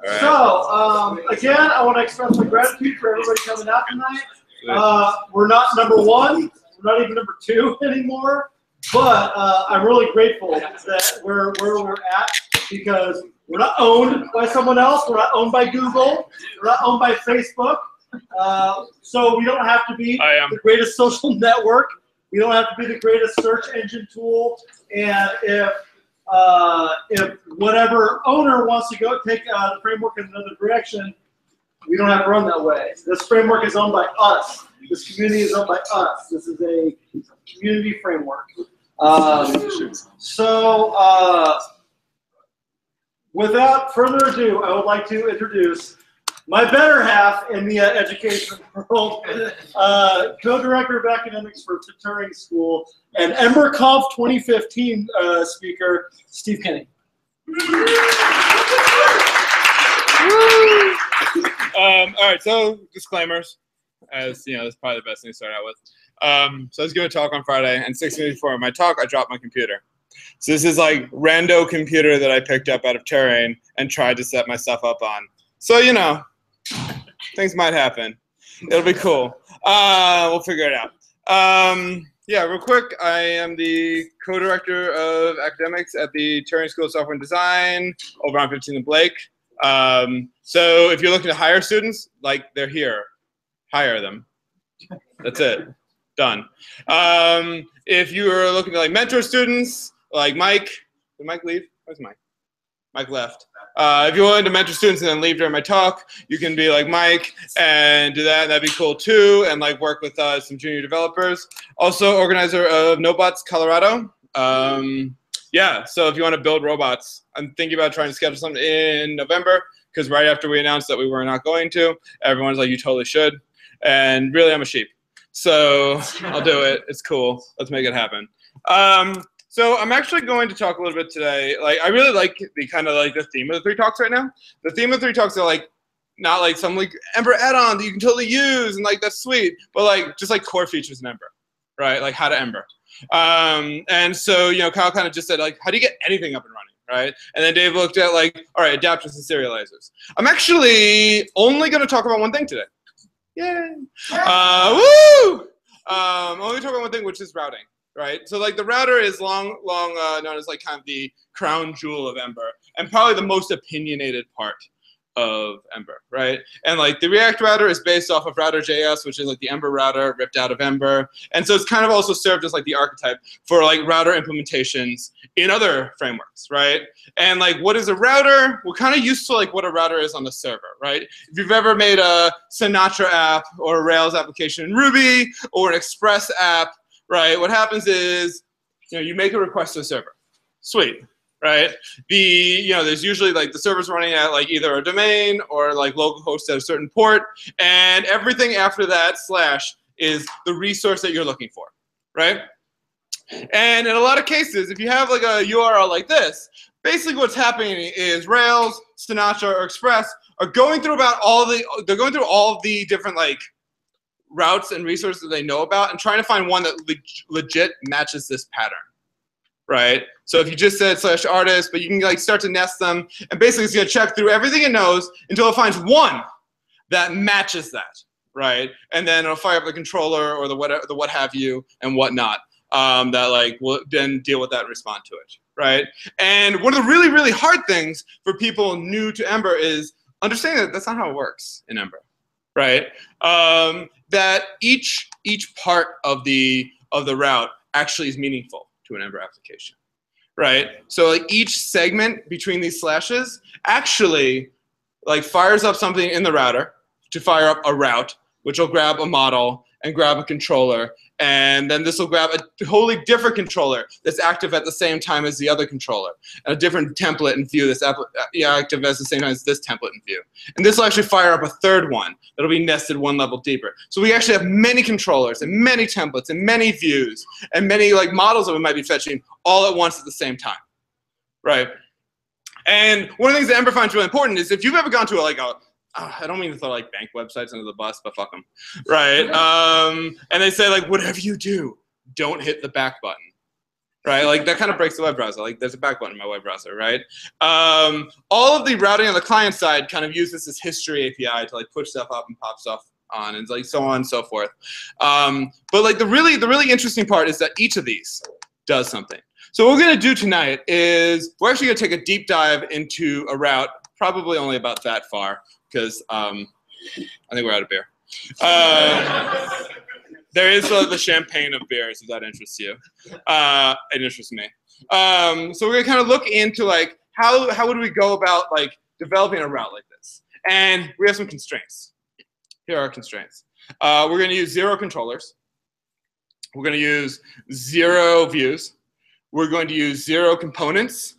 All right. So, um, again, I want to express my gratitude for everybody coming out tonight. Uh, we're not number one, we're not even number two anymore, but uh, I'm really grateful that we're where we're at because we're not owned by someone else. We're not owned by Google. We're not owned by Facebook. Uh, so we don't have to be I am. the greatest social network. We don't have to be the greatest search engine tool. And if uh, if whatever owner wants to go take uh, the framework in another direction, we don't have to run that way. This framework is owned by us. This community is owned by us. This is a community framework. Um, so, uh, without further ado, I would like to introduce my better half in the uh, education world, uh, co-director of academics for Turing School and EmberConf 2015 uh, speaker, Steve Kinney. Um, all right, so disclaimers, as you know, that's probably the best thing to start out with. Um, so I was giving a talk on Friday, and six minutes before my talk, I dropped my computer. So this is like rando computer that I picked up out of terrain and tried to set myself up on. So you know, things might happen. It'll be cool. Uh, we'll figure it out. Um, yeah, real quick, I am the co-director of academics at the Turing School of Software and Design over on 15 and Blake. Um, so if you're looking to hire students, like they're here, hire them. That's it. Done. Um, if you are looking to like mentor students, like Mike, did Mike leave? Where's Mike? Mike left. Uh, if you're willing to mentor students and then leave during my talk, you can be like Mike and do that. That'd be cool too. And like work with uh, some junior developers. Also, organizer of NodeBots Colorado. Um, yeah, so if you want to build robots, I'm thinking about trying to schedule something in November because right after we announced that we were not going to, everyone's like, you totally should. And really, I'm a sheep. So I'll do it. It's cool. Let's make it happen. Um, so I'm actually going to talk a little bit today. Like, I really like the kind of like the theme of the three talks right now. The theme of the three talks are like not like some like Ember add-on that you can totally use and like that's sweet, but like just like core features in Ember, right? Like how to Ember. Um, and so, you know, Kyle kind of just said, like, how do you get anything up and running, right? And then Dave looked at, like, all right, adapters and serializers. I'm actually only going to talk about one thing today. Yay. Uh, woo! Um, only talk about one thing, which is routing, right? So, like, the router is long, long uh, known as, like, kind of the crown jewel of Ember and probably the most opinionated part of Ember, right? And like the React router is based off of router.js, which is like the Ember router ripped out of Ember. And so it's kind of also served as like the archetype for like router implementations in other frameworks, right? And like what is a router? We're kind of used to like what a router is on the server, right? If you've ever made a Sinatra app or a Rails application in Ruby or an Express app, right? What happens is, you know, you make a request to a server. Sweet right? The you know there's usually like the server's running at like either a domain or like localhost at a certain port, and everything after that slash is the resource that you're looking for, right? And in a lot of cases, if you have like a URL like this, basically what's happening is Rails, Sinatra, or Express are going through about all the they're going through all the different like routes and resources that they know about and trying to find one that leg- legit matches this pattern right? So if you just said slash artist, but you can like start to nest them, and basically it's gonna check through everything it knows until it finds one that matches that, right? And then it'll fire up the controller or the what the what have you and whatnot um, that like will then deal with that and respond to it, right? And one of the really really hard things for people new to Ember is understanding that that's not how it works in Ember, right? Um, that each each part of the of the route actually is meaningful to an Ember application, right? So like each segment between these slashes actually like fires up something in the router to fire up a route, which will grab a model and grab a controller, and then this will grab a wholly different controller that's active at the same time as the other controller, a different template and view that's active at the same time as this template and view. And this will actually fire up a third one that'll be nested one level deeper. So we actually have many controllers and many templates and many views and many like models that we might be fetching all at once at the same time, right? And one of the things that Ember finds really important is if you've ever gone to a, like a uh, I don't mean to throw like bank websites under the bus, but fuck them, right? Um, and they say like, whatever you do, don't hit the back button, right? Like that kind of breaks the web browser. Like there's a back button in my web browser, right? Um, all of the routing on the client side kind of uses this history API to like push stuff up and pop stuff on and like so on and so forth. Um, but like the really the really interesting part is that each of these does something. So what we're going to do tonight is we're actually going to take a deep dive into a route, probably only about that far, because um, I think we're out of beer. Uh, there is uh, the champagne of beers, if that interests you. Uh, it interests me. Um, so we're to kind of look into like how how would we go about like developing a route like this, and we have some constraints. Here are our constraints. Uh, we're going to use zero controllers. We're going to use zero views. We're going to use zero components.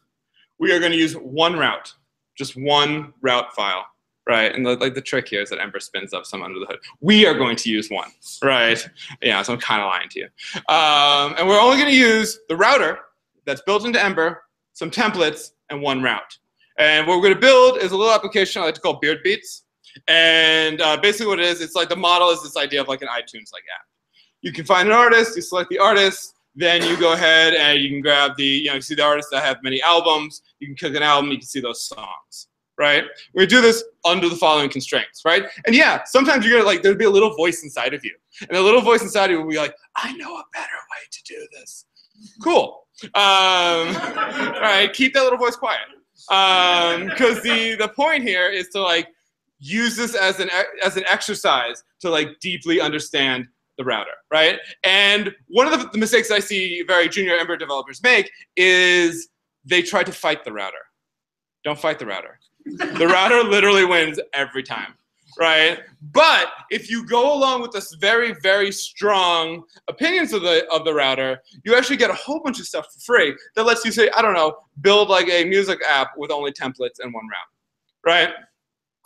We are going to use one route, just one route file, right? And the, like the trick here is that Ember spins up some under the hood. We are going to use one, right? Yeah, so I'm kind of lying to you. Um, and we're only going to use the router that's built into Ember, some templates, and one route. And what we're going to build is a little application I like to call Beard Beats. And uh, basically what it is, it's like the model is this idea of like an iTunes-like app. You can find an artist, you select the artist, then you go ahead and you can grab the, you know, you see the artists that have many albums, you can click an album, you can see those songs, right? We're do this under the following constraints, right? And yeah, sometimes you're gonna like, there'd be a little voice inside of you. And the little voice inside of you will be like, I know a better way to do this. Cool. Um, right, keep that little voice quiet. Because um, the, the point here is to like, use this as an, as an exercise to like deeply understand the router, right? And one of the, the mistakes I see very junior Ember developers make is they try to fight the router. Don't fight the router. The router literally wins every time, right? But if you go along with this very, very strong opinions of the of the router, you actually get a whole bunch of stuff for free that lets you say, I don't know, build like a music app with only templates and one route, right?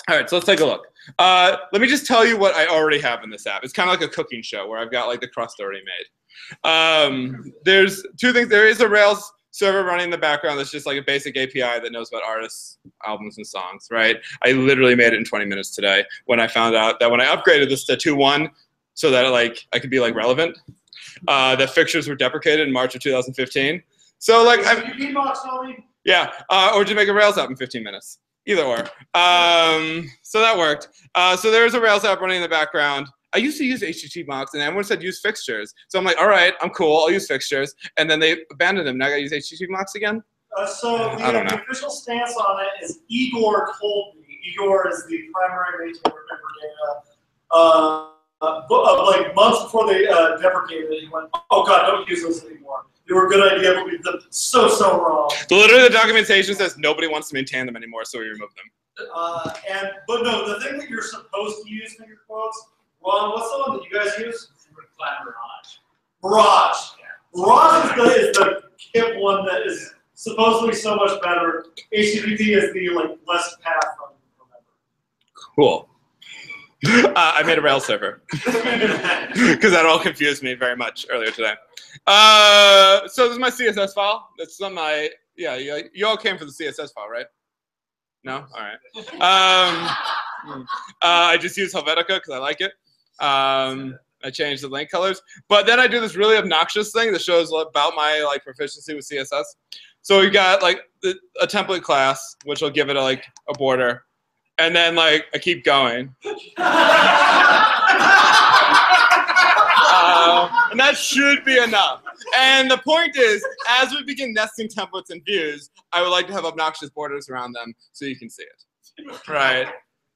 All right, so let's take a look. Uh, let me just tell you what I already have in this app. It's kind of like a cooking show where I've got like the crust already made. Um, there's two things. There is a Rails server running in the background that's just like a basic API that knows about artists, albums, and songs, right? I literally made it in 20 minutes today when I found out that when I upgraded this to 2.1 so that like I could be like relevant, uh, that fixtures were deprecated in March of 2015. So like, I, yeah, uh, or a Rails app in 15 minutes. Either or. Um, so that worked. Uh, so there's a Rails app running in the background. I used to use HTTP and everyone said use fixtures. So I'm like, all right, I'm cool. I'll use fixtures. And then they abandoned them. Now I got to use HTTP again. Uh, so the, the official stance on it is Igor told me. Igor is the primary maintainer of data. Uh, uh, like months before they uh, deprecated it, he went, "Oh God, don't use those anymore." they were a good idea, but we did so, so wrong. Literally, the documentation says nobody wants to maintain them anymore, so we remove them. Uh, and But no, the thing that you're supposed to use, in your quotes, Ron, what's the one that you guys use? Mirage. Mirage. Mirage is the, is the hip one that is supposedly so much better. HTTP is the like less path from, from Cool. Uh, I made a Rails server because that all confused me very much earlier today. Uh, so this is my CSS file. That's on my yeah. You, you all came for the CSS file, right? No, all right. Um, uh, I just use Helvetica because I like it. Um, I change the link colors, but then I do this really obnoxious thing that shows about my like proficiency with CSS. So we got like the, a template class, which will give it a, like a border, and then like I keep going. uh, and that should be enough. And the point is, as we begin nesting templates and views, I would like to have obnoxious borders around them so you can see it. Right?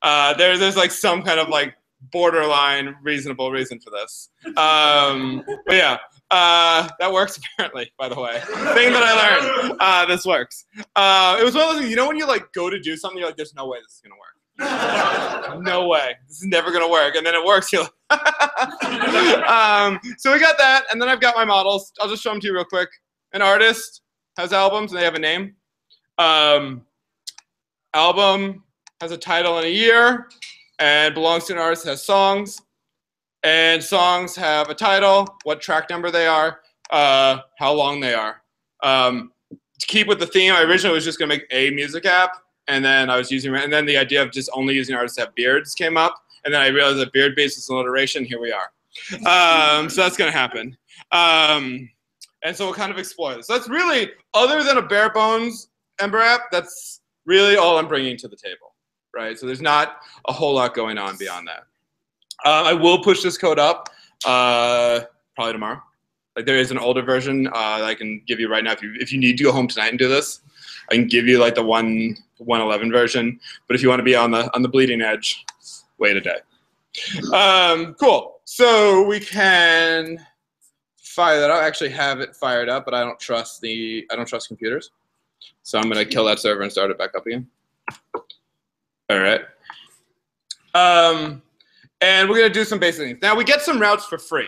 Uh, there, there's like some kind of like borderline reasonable reason for this. Um, but yeah, uh, that works apparently, by the way. Thing that I learned, uh, this works. Uh, it was one of those things, you know when you like go to do something, you're like, there's no way this is gonna work no way. This is never gonna work. And then it works. You're like um, so we got that, and then I've got my models. I'll just show them to you real quick. An artist has albums, and they have a name. Um, album has a title and a year, and belongs to an artist has songs. And songs have a title, what track number they are, uh, how long they are. Um, to keep with the theme, I originally was just gonna make a music app, and then I was using, and then the idea of just only using artists that have beards came up, and then I realized that beard based is alliteration. Here we are. Um, so that's gonna happen. Um, and so we'll kind of explore this. So that's really, other than a bare bones Ember app, that's really all I'm bringing to the table, right? So there's not a whole lot going on beyond that. Uh, I will push this code up uh, probably tomorrow. Like there is an older version uh, that I can give you right now. If you if you need to go home tonight and do this, I can give you like the one 111 version. But if you want to be on the on the bleeding edge, wait a day. Um, cool. So we can fire that up. I actually have it fired up, but I don't trust the I don't trust computers. So I'm gonna kill that server and start it back up again. All right. Um, and we're gonna do some basic things. Now we get some routes for free.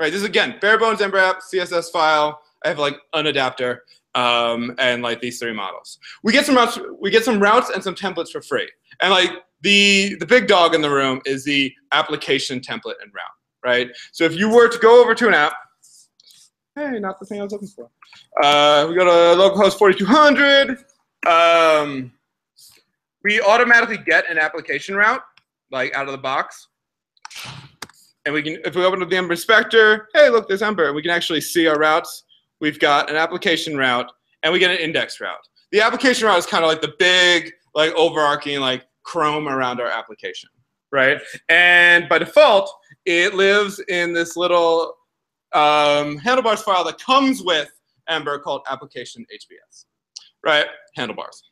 Right. This is again bare bones Ember app CSS file. I have like an adapter um, and like these three models. We get some routes. We get some routes and some templates for free. And like the the big dog in the room is the application template and route. Right. So if you were to go over to an app Hey, not the thing I was looking for. Uh, we go to localhost 4200. Um, we automatically get an application route, like out of the box. And we can, if we open up the Ember inspector, hey, look, there's Ember. We can actually see our routes. We've got an application route, and we get an index route. The application route is kind of like the big, like overarching, like Chrome around our application, right? And by default, it lives in this little um, handlebars file that comes with Ember called application HBS, right? Handlebars.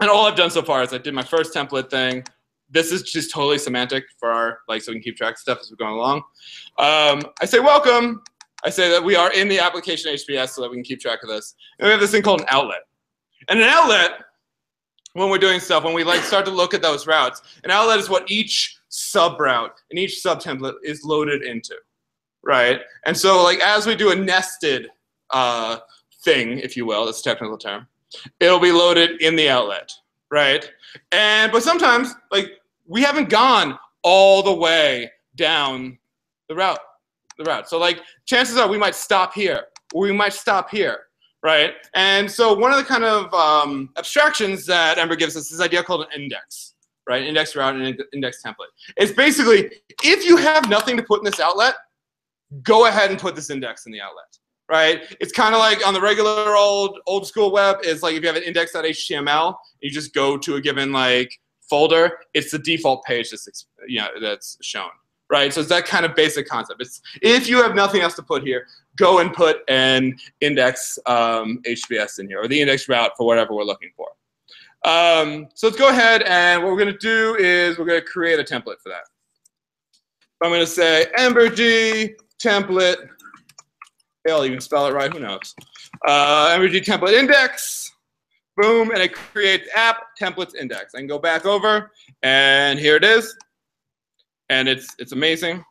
And all I've done so far is I did my first template thing. This is just totally semantic for our, like, so we can keep track of stuff as we're going along. Um, I say welcome. I say that we are in the application HBS so that we can keep track of this. And we have this thing called an outlet. And an outlet, when we're doing stuff, when we like start to look at those routes, an outlet is what each sub route and each sub template is loaded into right? And so like as we do a nested uh, thing, if you will, that's a technical term, it'll be loaded in the outlet, right? And but sometimes like we haven't gone all the way down the route, the route. So like chances are we might stop here or we might stop here, right? And so one of the kind of um, abstractions that Ember gives us is this idea called an index, right? Index route and index template. It's basically if you have nothing to put in this outlet, go ahead and put this index in the outlet, right? It's kind of like on the regular old old school web It's like if you have an index.html, you just go to a given like folder, it's the default page that's you know that's shown, right? So it's that kind of basic concept. It's if you have nothing else to put here, go and put an index um, HBS in here or the index route for whatever we're looking for. Um, so let's go ahead and what we're going to do is we're going to create a template for that. I'm going to say ember g template. I'll even spell it right, who knows. Uh, ember g template index, boom, and it creates app templates index. I can go back over, and here it is. And it's, it's amazing.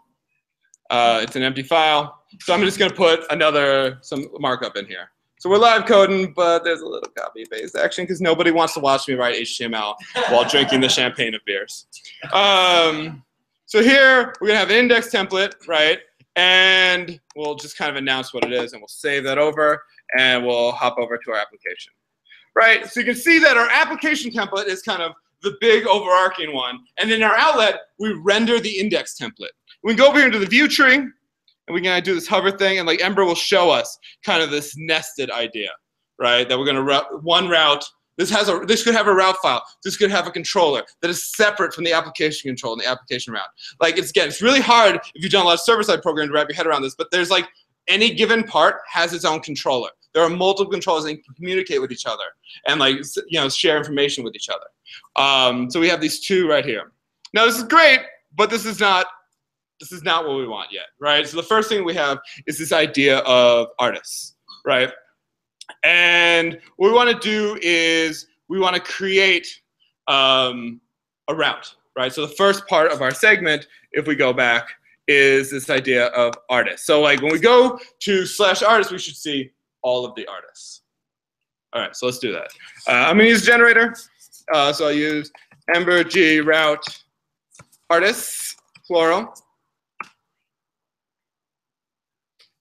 Uh, it's an empty file. So I'm just going to put another, some markup in here. So we're live coding, but there's a little copy paste action because nobody wants to watch me write HTML while drinking the champagne of beers. Um, so here we're gonna have an index template, right? And we'll just kind of announce what it is and we'll save that over and we'll hop over to our application. Right, so you can see that our application template is kind of the big overarching one. And in our outlet, we render the index template. We can go over here into the view tree and we can do this hover thing and like Ember will show us kind of this nested idea, right? That we're gonna one route this has a this could have a route file. This could have a controller that is separate from the application control and the application route. Like it's again, it's really hard if you've done a lot of server-side programming to wrap your head around this, but there's like any given part has its own controller. There are multiple controllers that can communicate with each other and like you know share information with each other. Um, so we have these two right here. Now this is great, but this is not this is not what we want yet, right? So the first thing we have is this idea of artists, right? And what we want to do is we want to create um, a route, right? So the first part of our segment, if we go back, is this idea of artists. So like when we go to slash artists, we should see all of the artists. All right, so let's do that. Uh, I'm gonna use generator. Uh, so I'll use ember g route artists, plural.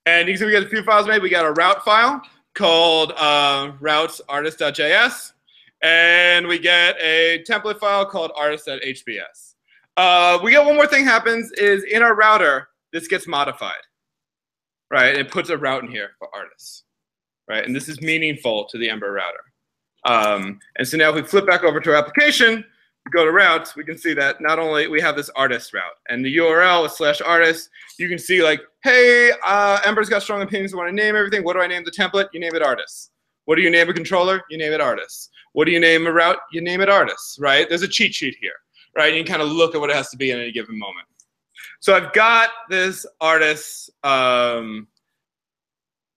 And you can see we got a few files made. We got a route file called uh, routes artist.js. and we get a template file called artist.hbs. Uh, we get one more thing happens is in our router, this gets modified, right? It puts a route in here for artists, right? And this is meaningful to the Ember router. Um, and so now if we flip back over to our application, go to routes, we can see that not only we have this artist route and the URL slash artist, you can see like, hey, uh, Ember's got strong opinions, I want to name everything. What do I name the template? You name it artists. What do you name a controller? You name it artists. What do you name a route? You name it artists, right? There's a cheat sheet here, right? You can kind of look at what it has to be in any given moment. So I've got this artist um,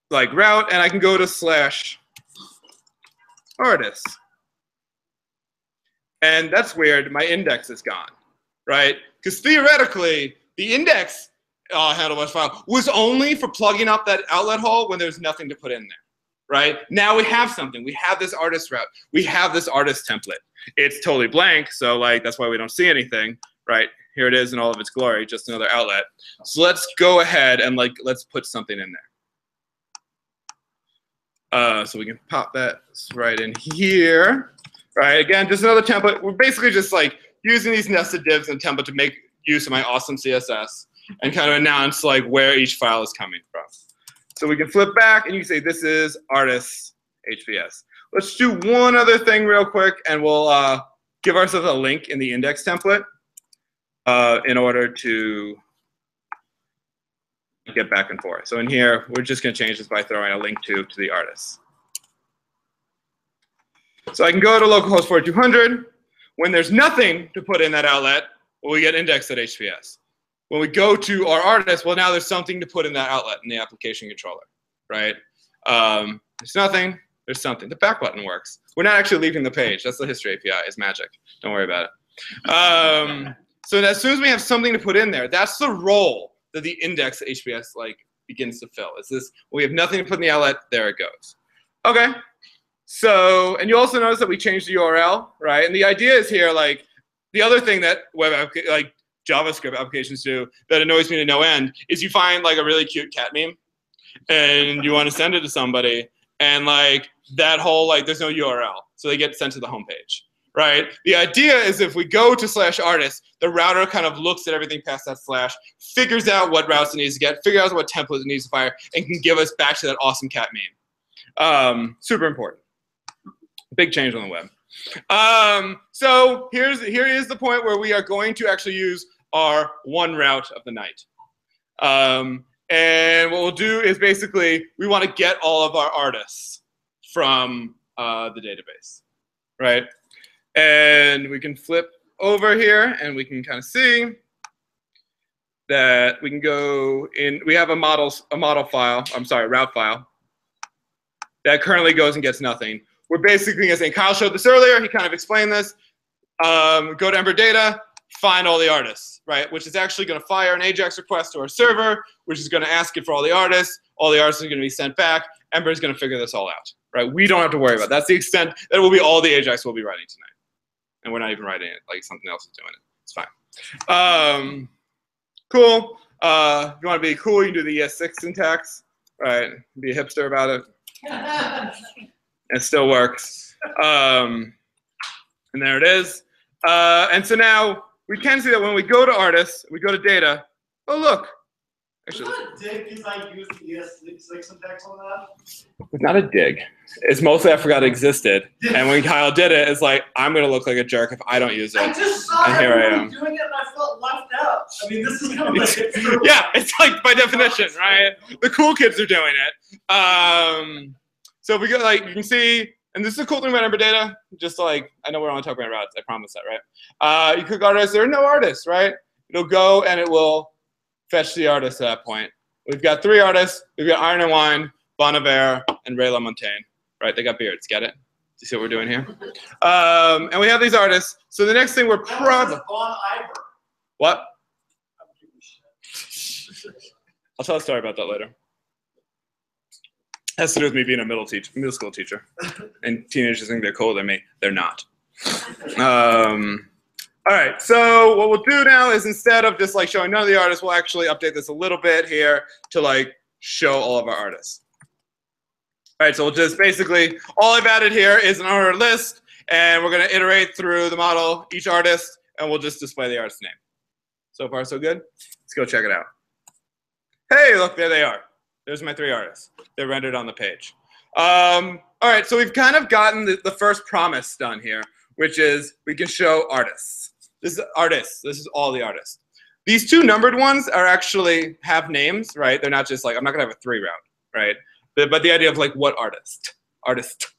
like route, and I can go to slash artists. And that's weird. My index is gone, right? Because theoretically, the index uh, handlebar file was only for plugging up that outlet hole when there's nothing to put in there, right? Now we have something. We have this artist route. We have this artist template. It's totally blank, so like that's why we don't see anything, right? Here it is in all of its glory, just another outlet. So let's go ahead and like let's put something in there. Uh, so we can pop that right in here right? Again, just another template. We're basically just like using these nested divs and template to make use of my awesome CSS and kind of announce like where each file is coming from. So we can flip back and you can say this is artists HBS. Let's do one other thing real quick and we'll uh, give ourselves a link in the index template uh, in order to get back and forth. So in here, we're just going to change this by throwing a link to to the artists. So I can go to localhost 4200. When there's nothing to put in that outlet, well, we get indexed at HBS. When we go to our artist, well, now there's something to put in that outlet in the application controller, right? Um, there's nothing, there's something. The back button works. We're not actually leaving the page. That's the history API. It's magic. Don't worry about it. Um, so as soon as we have something to put in there, that's the role that the index HBS like begins to fill. Is this we have nothing to put in the outlet, there it goes. Okay, so, and you also notice that we changed the URL, right? And the idea is here, like, the other thing that web, like JavaScript applications do that annoys me to no end is you find like a really cute cat meme and you want to send it to somebody and like that whole, like, there's no URL. So they get sent to the homepage, right? The idea is if we go to slash artist, the router kind of looks at everything past that slash, figures out what routes it needs to get, figures out what templates it needs to fire, and can give us back to that awesome cat meme. Um, super important. Big change on the web. Um, so here's here is the point where we are going to actually use our one route of the night. Um, and what we'll do is basically we want to get all of our artists from uh, the database, right? And we can flip over here and we can kind of see that we can go in. We have a model a model file. I'm sorry, route file that currently goes and gets nothing we're basically saying Kyle showed this earlier. He kind of explained this. Um, go to Ember Data, find all the artists, right? Which is actually going to fire an AJAX request to our server, which is going to ask it for all the artists. All the artists are going to be sent back. Ember is going to figure this all out, right? We don't have to worry about it. That's the extent that will be all the AJAX we'll be writing tonight. And we're not even writing it, like something else is doing it. It's fine. Um, cool. Uh, if you want to be cool, you can do the ES6 syntax, right? Be a hipster about it. It still works. Um, and there it is. Uh, and so now we can see that when we go to artists, we go to data. Oh, look. Actually, was that a dig because I used the ES6 syntax on that? It's not a dig. It's mostly I forgot it existed. and when Kyle did it, it's like, I'm going to look like a jerk if I don't use it. I just saw and here I am. doing it and I felt left out. I mean, this is kind of like. yeah, it's like by definition, right? The cool kids are doing it. Um, so if we go, like, you can see, and this is a cool thing about Ember Data, just like, I know we're only talking about routes, I promise that, right? Uh, you click artists, there are no artists, right? It'll go and it will fetch the artists at that point. We've got three artists. We've got Iron and Wine, Bon Iver, and Ray LaMontagne, right? They got beards, get it? Do you see what we're doing here? Um, and we have these artists. So the next thing we're probably... Bon Iver. What? I'll tell a story about that later has to do with me being a middle teacher, middle school teacher, and teenagers think they're cooler than me. They're not. Um, all right, so what we'll do now is instead of just like showing none of the artists, we'll actually update this a little bit here to like show all of our artists. All right, so we'll just basically, all I've added here is an order list, And we're going to iterate through the model, each artist, and we'll just display the artist's name. So far, so good? Let's go check it out. Hey, look, there they are. There's my three artists. They're rendered on the page. Um, all right, so we've kind of gotten the, the first promise done here, which is we can show artists. This is artists. This is all the artists. These two numbered ones are actually have names, right? They're not just like, I'm not going to have a three round, right? But, but the idea of like what artist? Artist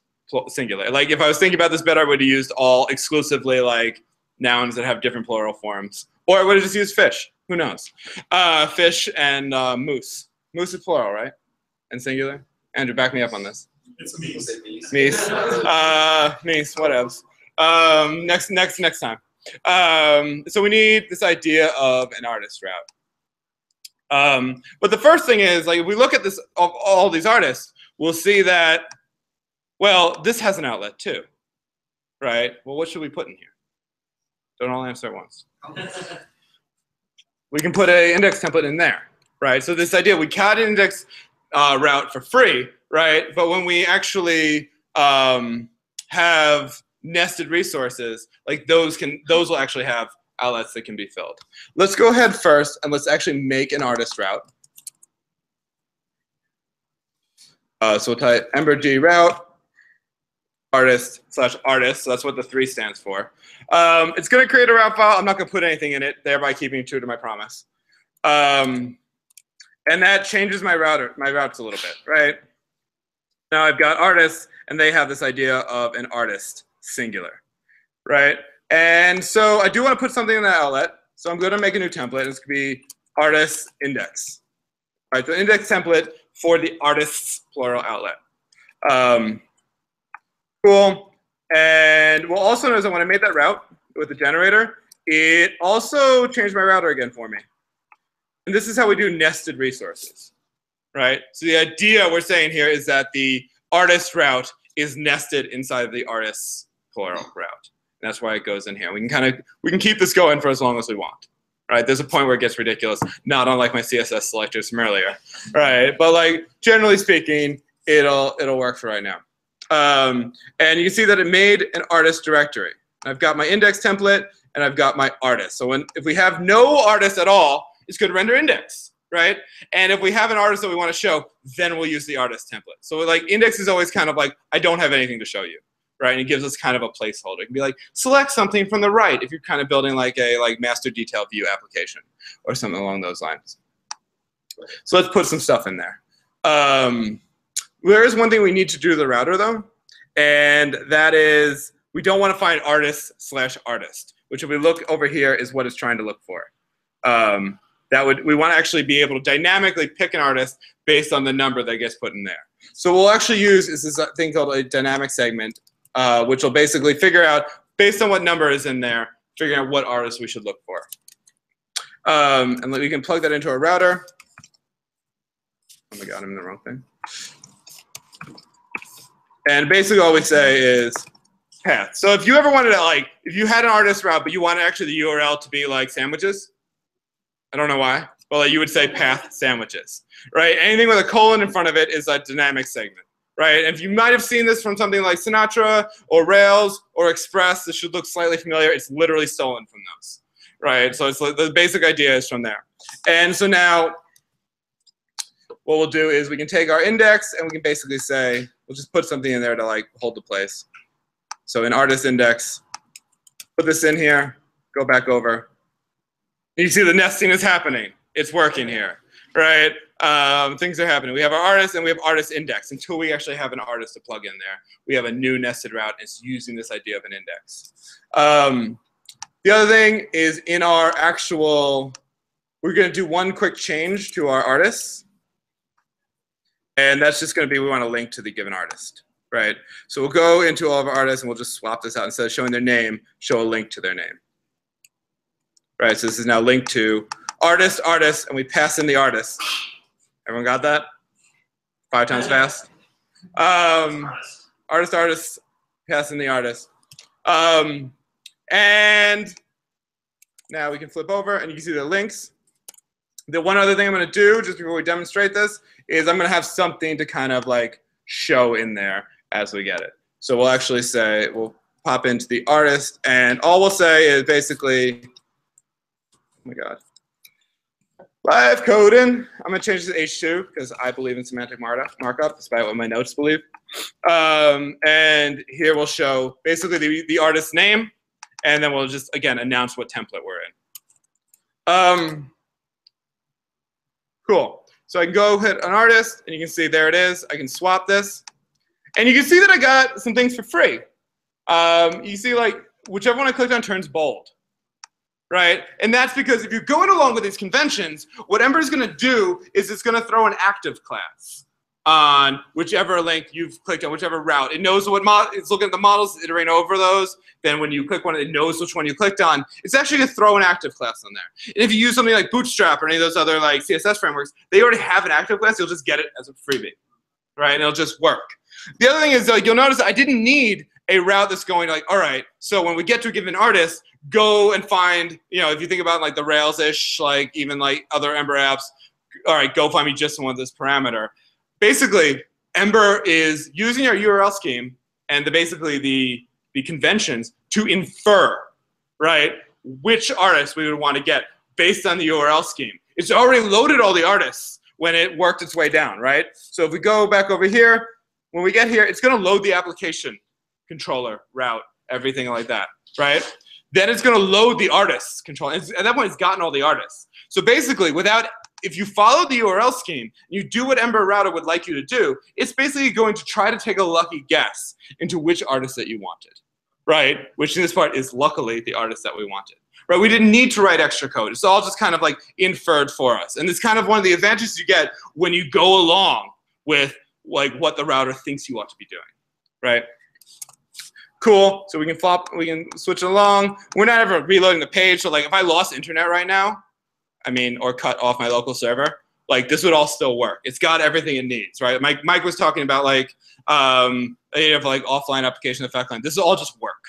singular. Like if I was thinking about this better, I would have used all exclusively like nouns that have different plural forms. Or I would have just used fish. Who knows? Uh, fish and uh, moose. Moose is plural, right? And singular? Andrew, back me up on this. It's Mies. Mies. Uh, Mies, what else? Um, next, next, next time. Um, so we need this idea of an artist route. Um, but the first thing is, like, if we look at this, of all these artists, we'll see that, well, this has an outlet too, right? Well, what should we put in here? Don't all answer at once. we can put an index template in there, right? So this idea, we cat an index uh, route for free, right? But when we actually um, have nested resources, like those can those will actually have outlets that can be filled. Let's go ahead first and let's actually make an artist route. Uh, so we'll type ember G route artist slash artist. So that's what the three stands for. Um, it's going to create a route file. I'm not going to put anything in it, thereby keeping true to my promise. Um, and that changes my router, my routes a little bit, right? Now I've got artists, and they have this idea of an artist singular, right? And so I do want to put something in that outlet. So I'm going to make a new template. Going to be artist index, right? The index template for the artist's plural outlet. Um, cool. And we'll also notice that when I made that route with the generator, it also changed my router again for me. And this is how we do nested resources, right? So the idea we're saying here is that the artist route is nested inside of the artist's plural route. And that's why it goes in here. We can kind of, we can keep this going for as long as we want, right? There's a point where it gets ridiculous, not unlike my CSS selectors from earlier, right? But like, generally speaking, it'll, it'll work for right now. Um, and you can see that it made an artist directory. I've got my index template and I've got my artist. So when, if we have no artist at all, it's going to render index, right? And if we have an artist that we want to show, then we'll use the artist template. So like index is always kind of like, I don't have anything to show you right? And it gives us kind of a placeholder. It can be like, select something from the right if you're kind of building like a like master detail view application or something along those lines. So let's put some stuff in there. Um, there is one thing we need to do to the router though, and that is we don't want to find artist slash artist, which if we look over here is what it's trying to look for. Um, that would we want to actually be able to dynamically pick an artist based on the number that gets put in there. So we'll actually use is this thing called a dynamic segment uh, which will basically figure out, based on what number is in there, figure out what artist we should look for. Um, and we can plug that into our router. Oh my god, I'm in the wrong thing. And basically all we say is path. So if you ever wanted to like, if you had an artist route, but you wanted actually the URL to be like sandwiches, I don't know why, but like you would say path sandwiches, right? Anything with a colon in front of it is a dynamic segment right? And if you might have seen this from something like Sinatra or Rails or Express, this should look slightly familiar. It's literally stolen from those, right? So it's the basic idea is from there. And so now what we'll do is we can take our index and we can basically say, we'll just put something in there to like hold the place. So in artist index, put this in here, go back over. You see the nesting is happening. It's working here, right? um, things are happening. We have our artist and we have artist index. Until we actually have an artist to plug in there, we have a new nested route. It's using this idea of an index. Um, the other thing is in our actual, we're going to do one quick change to our artists. And that's just going to be we want to link to the given artist, right? So we'll go into all of our artists and we'll just swap this out. Instead of showing their name, show a link to their name. Right, so this is now linked to artist, artist, and we pass in the artist. Everyone got that? Five times fast. Um, artist, artist, passing the artist. Um, and now we can flip over and you can see the links. The one other thing I'm going to do just before we demonstrate this is I'm going to have something to kind of like show in there as we get it. So we'll actually say, we'll pop into the artist, and all we'll say is basically, my god, live coding. I'm gonna change this to H2 because I believe in semantic markup, despite what my notes believe. Um, and here we'll show basically the, the artist's name, and then we'll just, again, announce what template we're in. Um, cool. So I can go hit an artist, and you can see there it is. I can swap this. And you can see that I got some things for free. Um, you see, like, whichever one I clicked on turns bold right? And that's because if you're going along with these conventions, what Ember is going to do is it's going to throw an active class on whichever link you've clicked on, whichever route. It knows what it's looking at the models, iterating over those. Then when you click one, it knows which one you clicked on. It's actually going to throw an active class on there. And if you use something like Bootstrap or any of those other like CSS frameworks, they already have an active class. You'll just get it as a freebie, right? And it'll just work. The other thing is like you'll notice I didn't need a route that's going like, all right, so when we get to a given artist, go and find, you know, if you think about like the Rails-ish, like even like other Ember apps, all right, go find me just one with this parameter. Basically, Ember is using our URL scheme and the basically the the conventions to infer, right, which artists we would want to get based on the URL scheme. It's already loaded all the artists when it worked its way down, right? So if we go back over here, when we get here, it's going to load the application controller route, everything like that, right? Then it's going to load the artists control. And at that point, it's gotten all the artists. So basically, without if you follow the URL scheme, you do what Ember Router would like you to do, it's basically going to try to take a lucky guess into which artist that you wanted, right? Which in this part is luckily the artist that we wanted, right? We didn't need to write extra code. It's all just kind of like inferred for us. And it's kind of one of the advantages you get when you go along with like what the router thinks you ought to be doing, right? Cool. So we can flop, we can switch along. We're not ever reloading the page. So like if I lost internet right now, I mean, or cut off my local server, like this would all still work. It's got everything it needs, right? Mike, Mike was talking about like, um, you have like offline application effect line. This will all just work.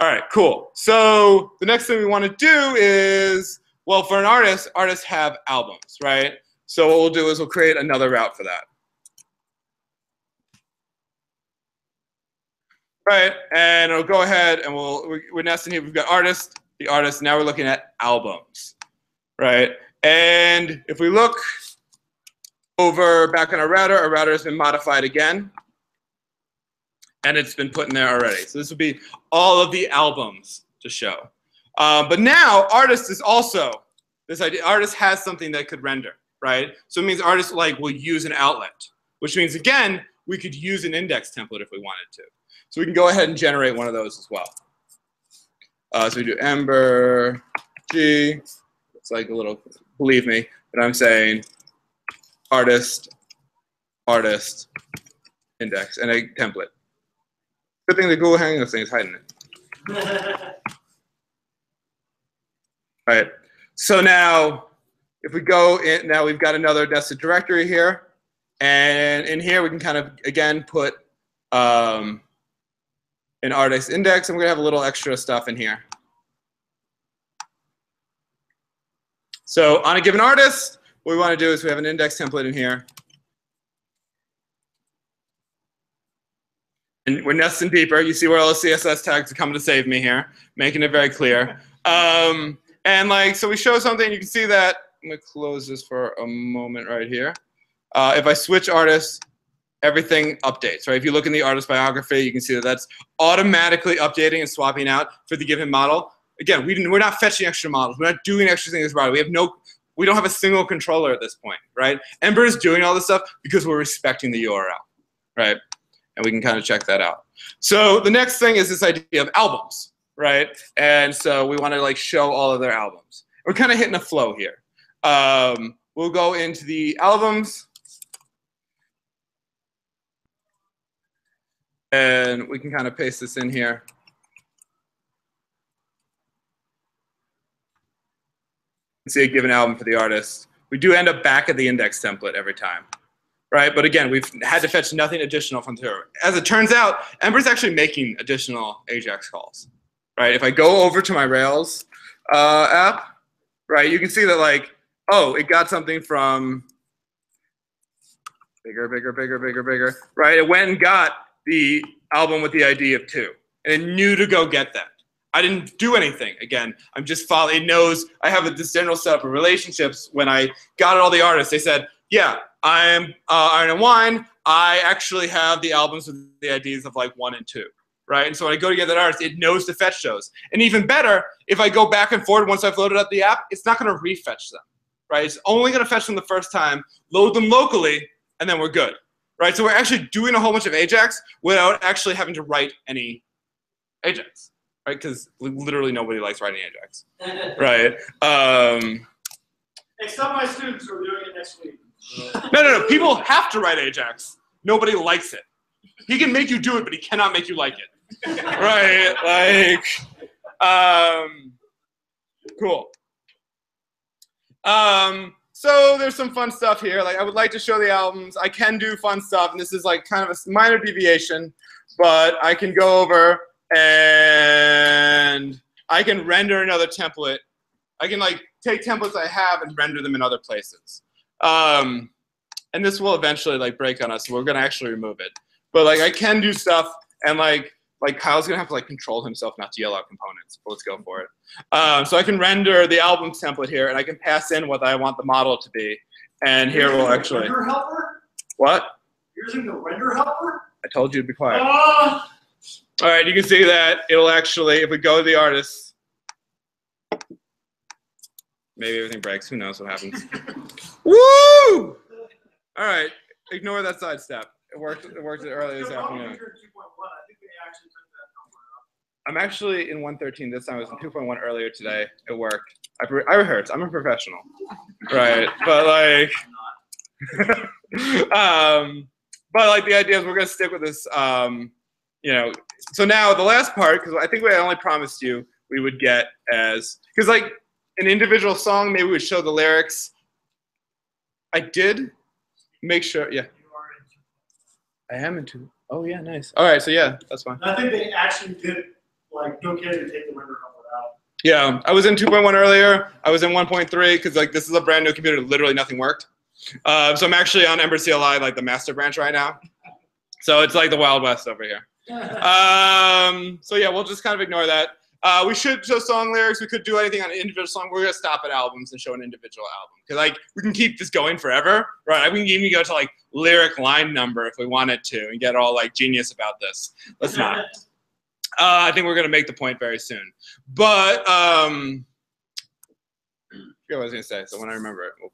All right, cool. So the next thing we want to do is, well, for an artist, artists have albums, right? So what we'll do is we'll create another route for that. Right, and it'll go ahead and we'll, we're nesting here, we've got artists, the artist, now we're looking at albums, right? And if we look over back on our router, our router has been modified again, and it's been put in there already. So this would be all of the albums to show. Um, but now artist is also, this idea, artist has something that could render, right? So it means artist like will use an outlet, which means again, we could use an index template if we wanted to. So we can go ahead and generate one of those as well. Uh, so we do ember g. It's like a little, believe me, but I'm saying artist, artist, index, and a template. Good thing the Google Hangouts thing is hiding it. All right. So now, if we go in, now we've got another nested directory here. And in here, we can kind of, again, put um, an artist index. I'm going to have a little extra stuff in here. So on a given artist, what we want to do is we have an index template in here. And we're nesting deeper. You see where all the CSS tags are coming to save me here, making it very clear. Um, and like, so we show something, you can see that, I'm gonna close this for a moment right here. Uh, if I switch artists, everything updates, right? If you look in the artist biography, you can see that that's automatically updating and swapping out for the given model. Again, we we're not fetching extra models. We're not doing extra things about it. We have no, we don't have a single controller at this point, right? Ember is doing all this stuff because we're respecting the URL, right? And we can kind of check that out. So the next thing is this idea of albums, right? And so we want to like show all of their albums. We're kind of hitting a flow here. Um, we'll go into the albums. And we can kind of paste this in here. See a given album for the artist. We do end up back at the index template every time, right? But again, we've had to fetch nothing additional from server. As it turns out, Ember's actually making additional AJAX calls, right? If I go over to my Rails uh, app, right, you can see that like, oh, it got something from bigger, bigger, bigger, bigger, bigger, right? It went and got the album with the ID of two, and it knew to go get that. I didn't do anything. Again, I'm just following. It knows I have this general setup of relationships. When I got all the artists, they said, "Yeah, I'm uh, Iron and Wine. I actually have the albums with the IDs of like one and two, right? And so when I go to get that artist, it knows to fetch those. And even better, if I go back and forward once I've loaded up the app, it's not going to refetch them, right? It's only going to fetch them the first time, load them locally, and then we're good, right? So we're actually doing a whole bunch of Ajax without actually having to write any Ajax, right? Because literally nobody likes writing Ajax, right? Um, Except my students who are doing it next week. no, no, no. People have to write Ajax. Nobody likes it. He can make you do it, but he cannot make you like it. right? Like, um, cool. Um, so there's some fun stuff here. Like, I would like to show the albums. I can do fun stuff, and this is like kind of a minor deviation, but I can go over and I can render another template. I can like take templates I have and render them in other places. Um, and this will eventually like break on us. So we're gonna actually remove it. But like I can do stuff and like like Kyle's gonna have to like control himself not to yell out components. But let's go for it. Um, so I can render the album template here, and I can pass in what I want the model to be. And here we'll actually Render helper? what? You're using the render helper? I told you to be quiet. Ah! All right, you can see that it'll actually, if we go to the artist, maybe everything breaks. Who knows what happens? Woo! All right, ignore that side step. It worked. It worked earlier this afternoon. here in 2.1. I think they actually took that number up. I'm actually in 113 this time. I was in 2.1 earlier today. It worked. I, pre- I rehearsed. I'm a professional, right? But like, um, but like the idea is we're gonna stick with this. Um, you know, so now the last part because I think we only promised you we would get as because like an individual song maybe we would show the lyrics. I did make sure. Yeah, You are in I am into. Oh yeah, nice. All right, so yeah, that's fine. I think they actually did, like, no kidding, take the helper out. Yeah, I was in 2.1 earlier. I was in 1.3 because like this is a brand new computer. Literally nothing worked. Uh, so I'm actually on Ember CLI, like the master branch right now. So it's like the Wild West over here. Um, so yeah, we'll just kind of ignore that. Uh, we should show song lyrics. We could do anything on an individual song. We're gonna stop at albums and show an individual album because like we can keep this going forever, right? We can even go to like lyric line number if we wanted to and get all like genius about this. Let's not. Uh, I think we're going to make the point very soon. But um, I what I was going to say. So when I remember it, we'll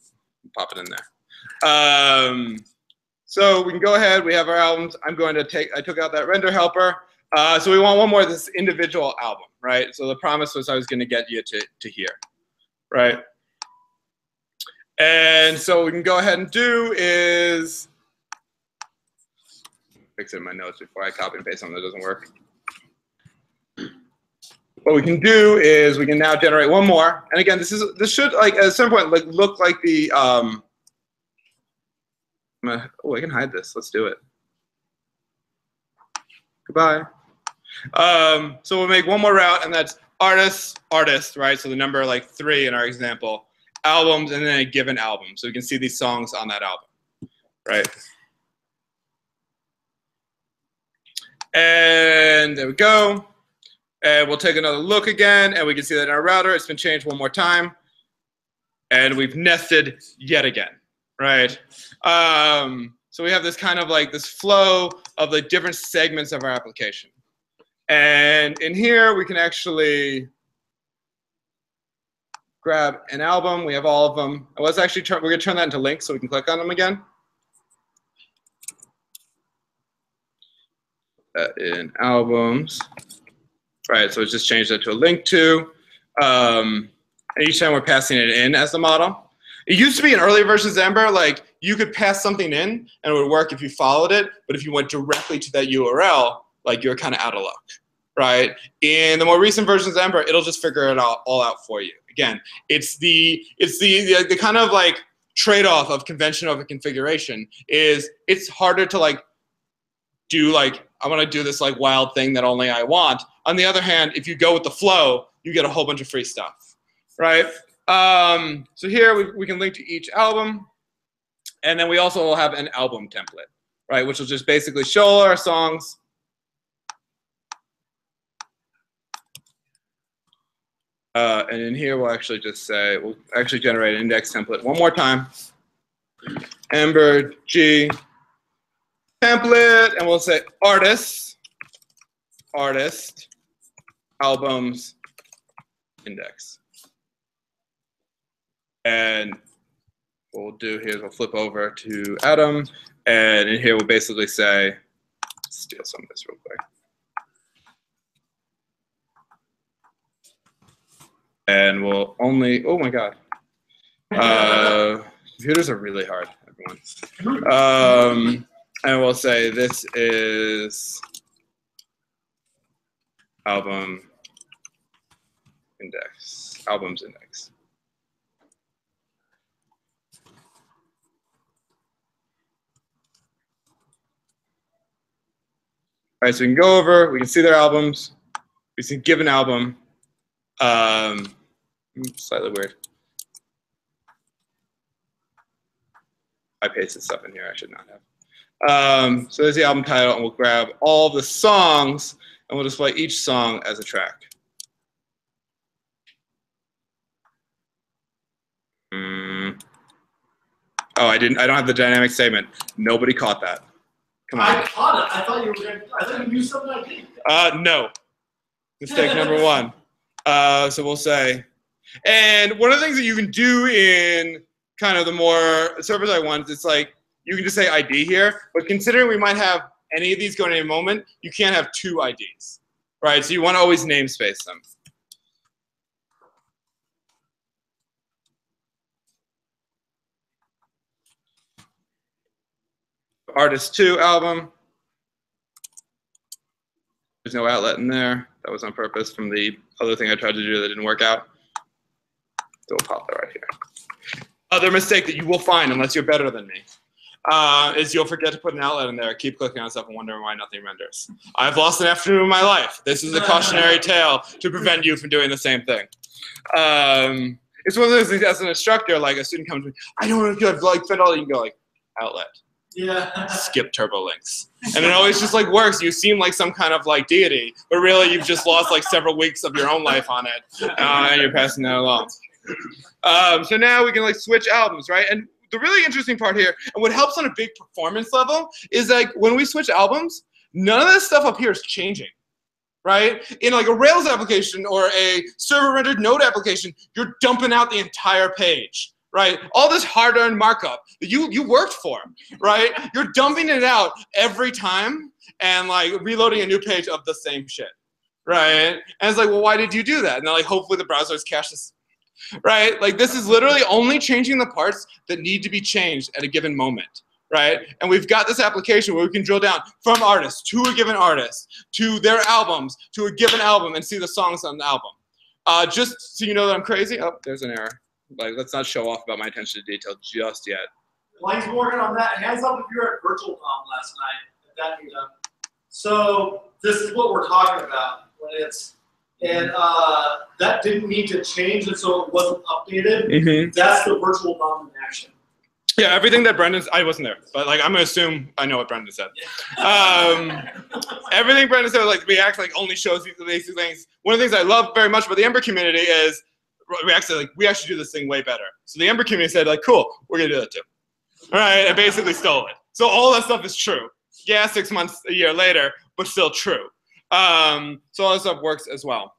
pop it in there. Um, so we can go ahead. We have our albums. I'm going to take. I took out that render helper. Uh, so we want one more of this individual album, right? So the promise was I was going to get you to to here, right? And so we can go ahead and do is fix it in my notes before I copy and paste something that doesn't work. What we can do is we can now generate one more. And again, this is this should like at some point like look like the um oh I can hide this. Let's do it. Goodbye. Um, so we'll make one more route and that's artists, artist, right? So the number like three in our example, albums, and then a given album. So we can see these songs on that album, right? And there we go. And we'll take another look again, and we can see that in our router, it's been changed one more time. And we've nested yet again, right? Um, so we have this kind of like this flow of the different segments of our application. And in here, we can actually grab an album. We have all of them. I let's actually we're gonna turn that into links so we can click on them again. Uh, in albums. Right, so it's just changed that to a link to. Um, and each time we're passing it in as the model. It used to be in earlier versions of Ember, like you could pass something in and it would work if you followed it, but if you went directly to that URL, like you're kind of out of luck, right? In the more recent versions of Ember, it'll just figure it all, all out for you. Again, it's the it's the, the the kind of like trade-off of convention over configuration is it's harder to like do like I want to do this like wild thing that only I want. On the other hand, if you go with the flow, you get a whole bunch of free stuff, right? Um, so here we, we can link to each album. And then we also will have an album template, right? Which will just basically show our songs. Uh, and in here, we'll actually just say, we'll actually generate an index template one more time. Ember G template, and we'll say artists, artist, albums, index. And what we'll do here is we'll flip over to Atom and in here we'll basically say, steal some of this real quick. And we'll only, oh my God. Uh, computers are really hard, everyone. Um, and we'll say this is album index, albums index. All right, so we can go over, we can see their albums, we can give an album. Um, slightly weird. I pasted stuff in here I should not have. Um, so there's the album title, and we'll grab all the songs, and we'll display each song as a track. Mm. Oh, I didn't. I don't have the dynamic statement. Nobody caught that. Come on. I caught it. I thought you were gonna. I thought you knew something I didn't. Uh, no. Mistake number one. Uh, so we'll say, and one of the things that you can do in kind of the more server-side ones, it's like you can just say ID here, but considering we might have any of these going in a moment, you can't have two IDs, right? So you want to always namespace them. Artist 2 album. There's no outlet in there. That was on purpose from the other thing I tried to do that didn't work out. So we'll pop that right here. Other mistake that you will find unless you're better than me uh, is you'll forget to put an outlet in there, keep clicking on stuff and wondering why nothing renders. I've lost an afternoon of my life. This is a cautionary tale to prevent you from doing the same thing. Um, it's one of those things as an instructor, like a student comes to me, I don't know if you have like fit all, you can go like, outlet Yeah. skip Turbolinks. And it always just like works. You seem like some kind of like deity, but really you've just lost like several weeks of your own life on it, uh, and you're passing that along. Um, so now we can like switch albums, right? And the really interesting part here, and what helps on a big performance level, is like when we switch albums, none of this stuff up here is changing. Right? In like a Rails application or a server rendered node application, you're dumping out the entire page right? All this hard-earned markup that you you worked for, right? You're dumping it out every time and like reloading a new page of the same shit, right? And it's like, well, why did you do that? And they're like, hopefully the browser has cached right? Like this is literally only changing the parts that need to be changed at a given moment. Right, and we've got this application where we can drill down from artists to a given artist, to their albums, to a given album, and see the songs on the album. Uh, just so you know that I'm crazy. Oh, there's an error. Like, let's not show off about my attention to detail just yet. He's working on that, hands up if you're at VirtualCon last night that meetup. So this is what we're talking about when it's and uh, that didn't need to change, and so it wasn't updated. Mm-hmm. That's the virtual DOM in action. Yeah, everything that Brendan, I wasn't there, but like I'm gonna assume I know what Brendan said. Um, everything Brendan said, like React, like only shows these basic things. One of the things I love very much about the Ember community is React said, like, we actually do this thing way better. So the Ember community said, like, cool, we're gonna do that too. All right, and basically stole it. So all that stuff is true. Yeah, six months, a year later, but still true. Um, so all that stuff works as well.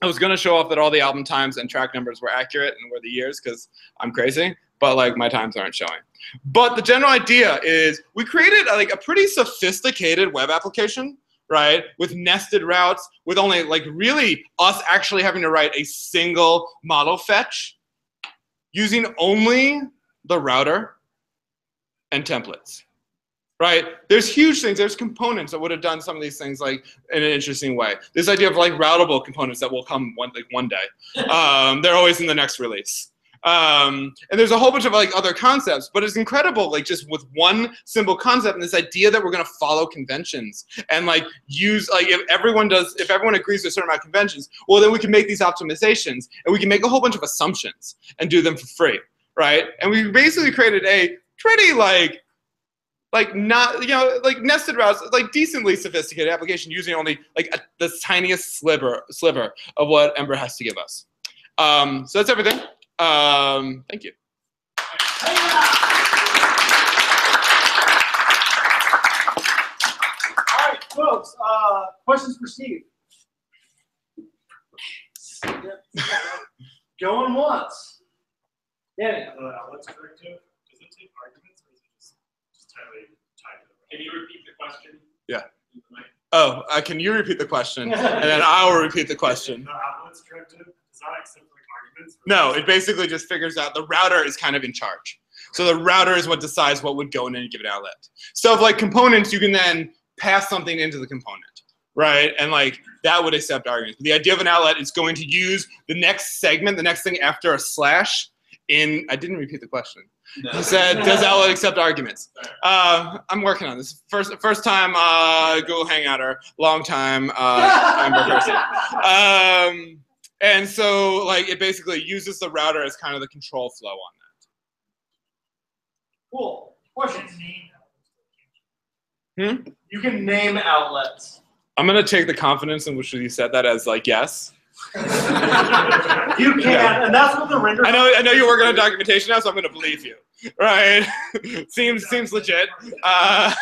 I was gonna show off that all the album times and track numbers were accurate and were the years because I'm crazy, but like my times aren't showing. But the general idea is we created like a pretty sophisticated web application right? With nested routes, with only like really us actually having to write a single model fetch using only the router and templates, right? There's huge things, there's components that would have done some of these things like in an interesting way. This idea of like routable components that will come one, like one day. Um, they're always in the next release. Um, and there's a whole bunch of like other concepts, but it's incredible, like just with one simple concept and this idea that we're going to follow conventions and like use like if everyone does, if everyone agrees to a certain amount of conventions, well then we can make these optimizations and we can make a whole bunch of assumptions and do them for free, right? And we basically created a pretty like like not you know like nested routes like decently sophisticated application using only like a, the tiniest sliver sliver of what ember has to give us Um, so that's everything. Um, thank you. All right, folks. Uh, questions for Steve? Going once. Danny. Outlets directive, does it take arguments or is it just, just tied to the? Can you repeat the question? Yeah. Oh, uh, can you repeat the question, and then I will repeat the question. The outlets directive, does that accept like arguments? No, it basically just figures out the router is kind of in charge. So the router is what decides what would go in any given outlet. So if like components, you can then pass something into the component, right? And like that would accept arguments. But the idea of an outlet is going to use the next segment, the next thing after a slash. In I didn't repeat the question. He said, "Does outlet accept arguments?" Uh, I'm working on this. First, first time uh, Google Hangouter, long time uh, person. Um, and so, like, it basically uses the router as kind of the control flow on that. Cool. Questions? Hmm? You can name outlets. I'm gonna take the confidence in which you said that as like yes. You can, Yeah. and that's what the render. I know, I know you're working on documentation now, so I'm gonna believe you. Right? seems seems legit. Uh,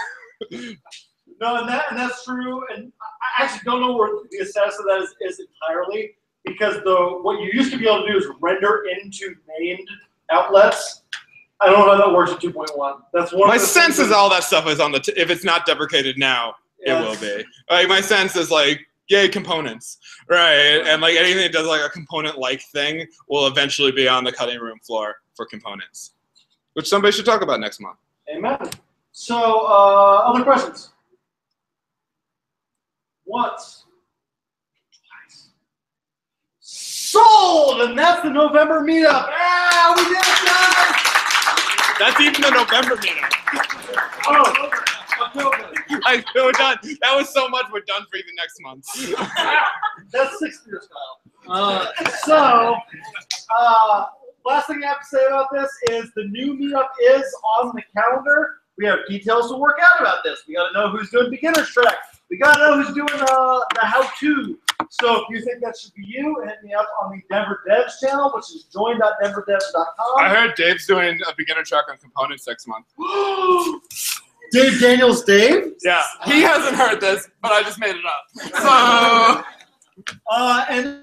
No, and that and that's true. And I actually don't know where the status of that is, is entirely because the what you used to be able to do is render into named outlets. I don't know how that works in 2.1. That's one. my of the sense is all that stuff is on the. If it's not deprecated now, Yeah. it will be. Like my sense is like, yay components, right? And like anything that does like a component-like thing will eventually be on the cutting room floor for components, which somebody should talk about next month. Amen. So, uh, other questions? Once. Twice. Sold! And that's the November meetup. Yeah, we did it, guys! That's even the November meetup Oh, October. I we're done. That was so much. We're done for even next month. That's six year style. Uh, so, uh, last thing I have to say about this is the new meetup is on the calendar. We have details to work out about this. We got to know who's doing beginner's track. We got to know who's doing uh, the how-to. So if you think that should be you, hit me up on the Denver Devs channel, which is join.denverdevs.com. I heard Dave's doing a beginner track on components next month. Dave Daniels, Dave. Yeah, he hasn't heard this, but I just made it up. So Uh, and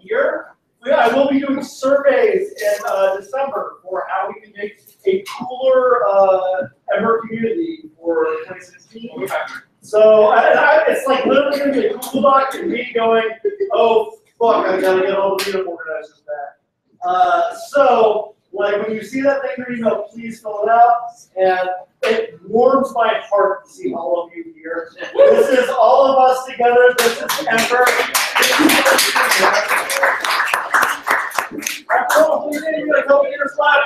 here, I will be doing surveys in uh, December for how we can make a cooler uh, Ember community for 2016. So I, I, it's like literally going to be a Google Doc and me going, oh fuck, I gotta get all the meetup organizers back. Uh, so like when you see that thing in your email, please fill it out. And it warms my heart to see all of you here. This is all of us together. This is Ember. I probably didn't get a couple years left.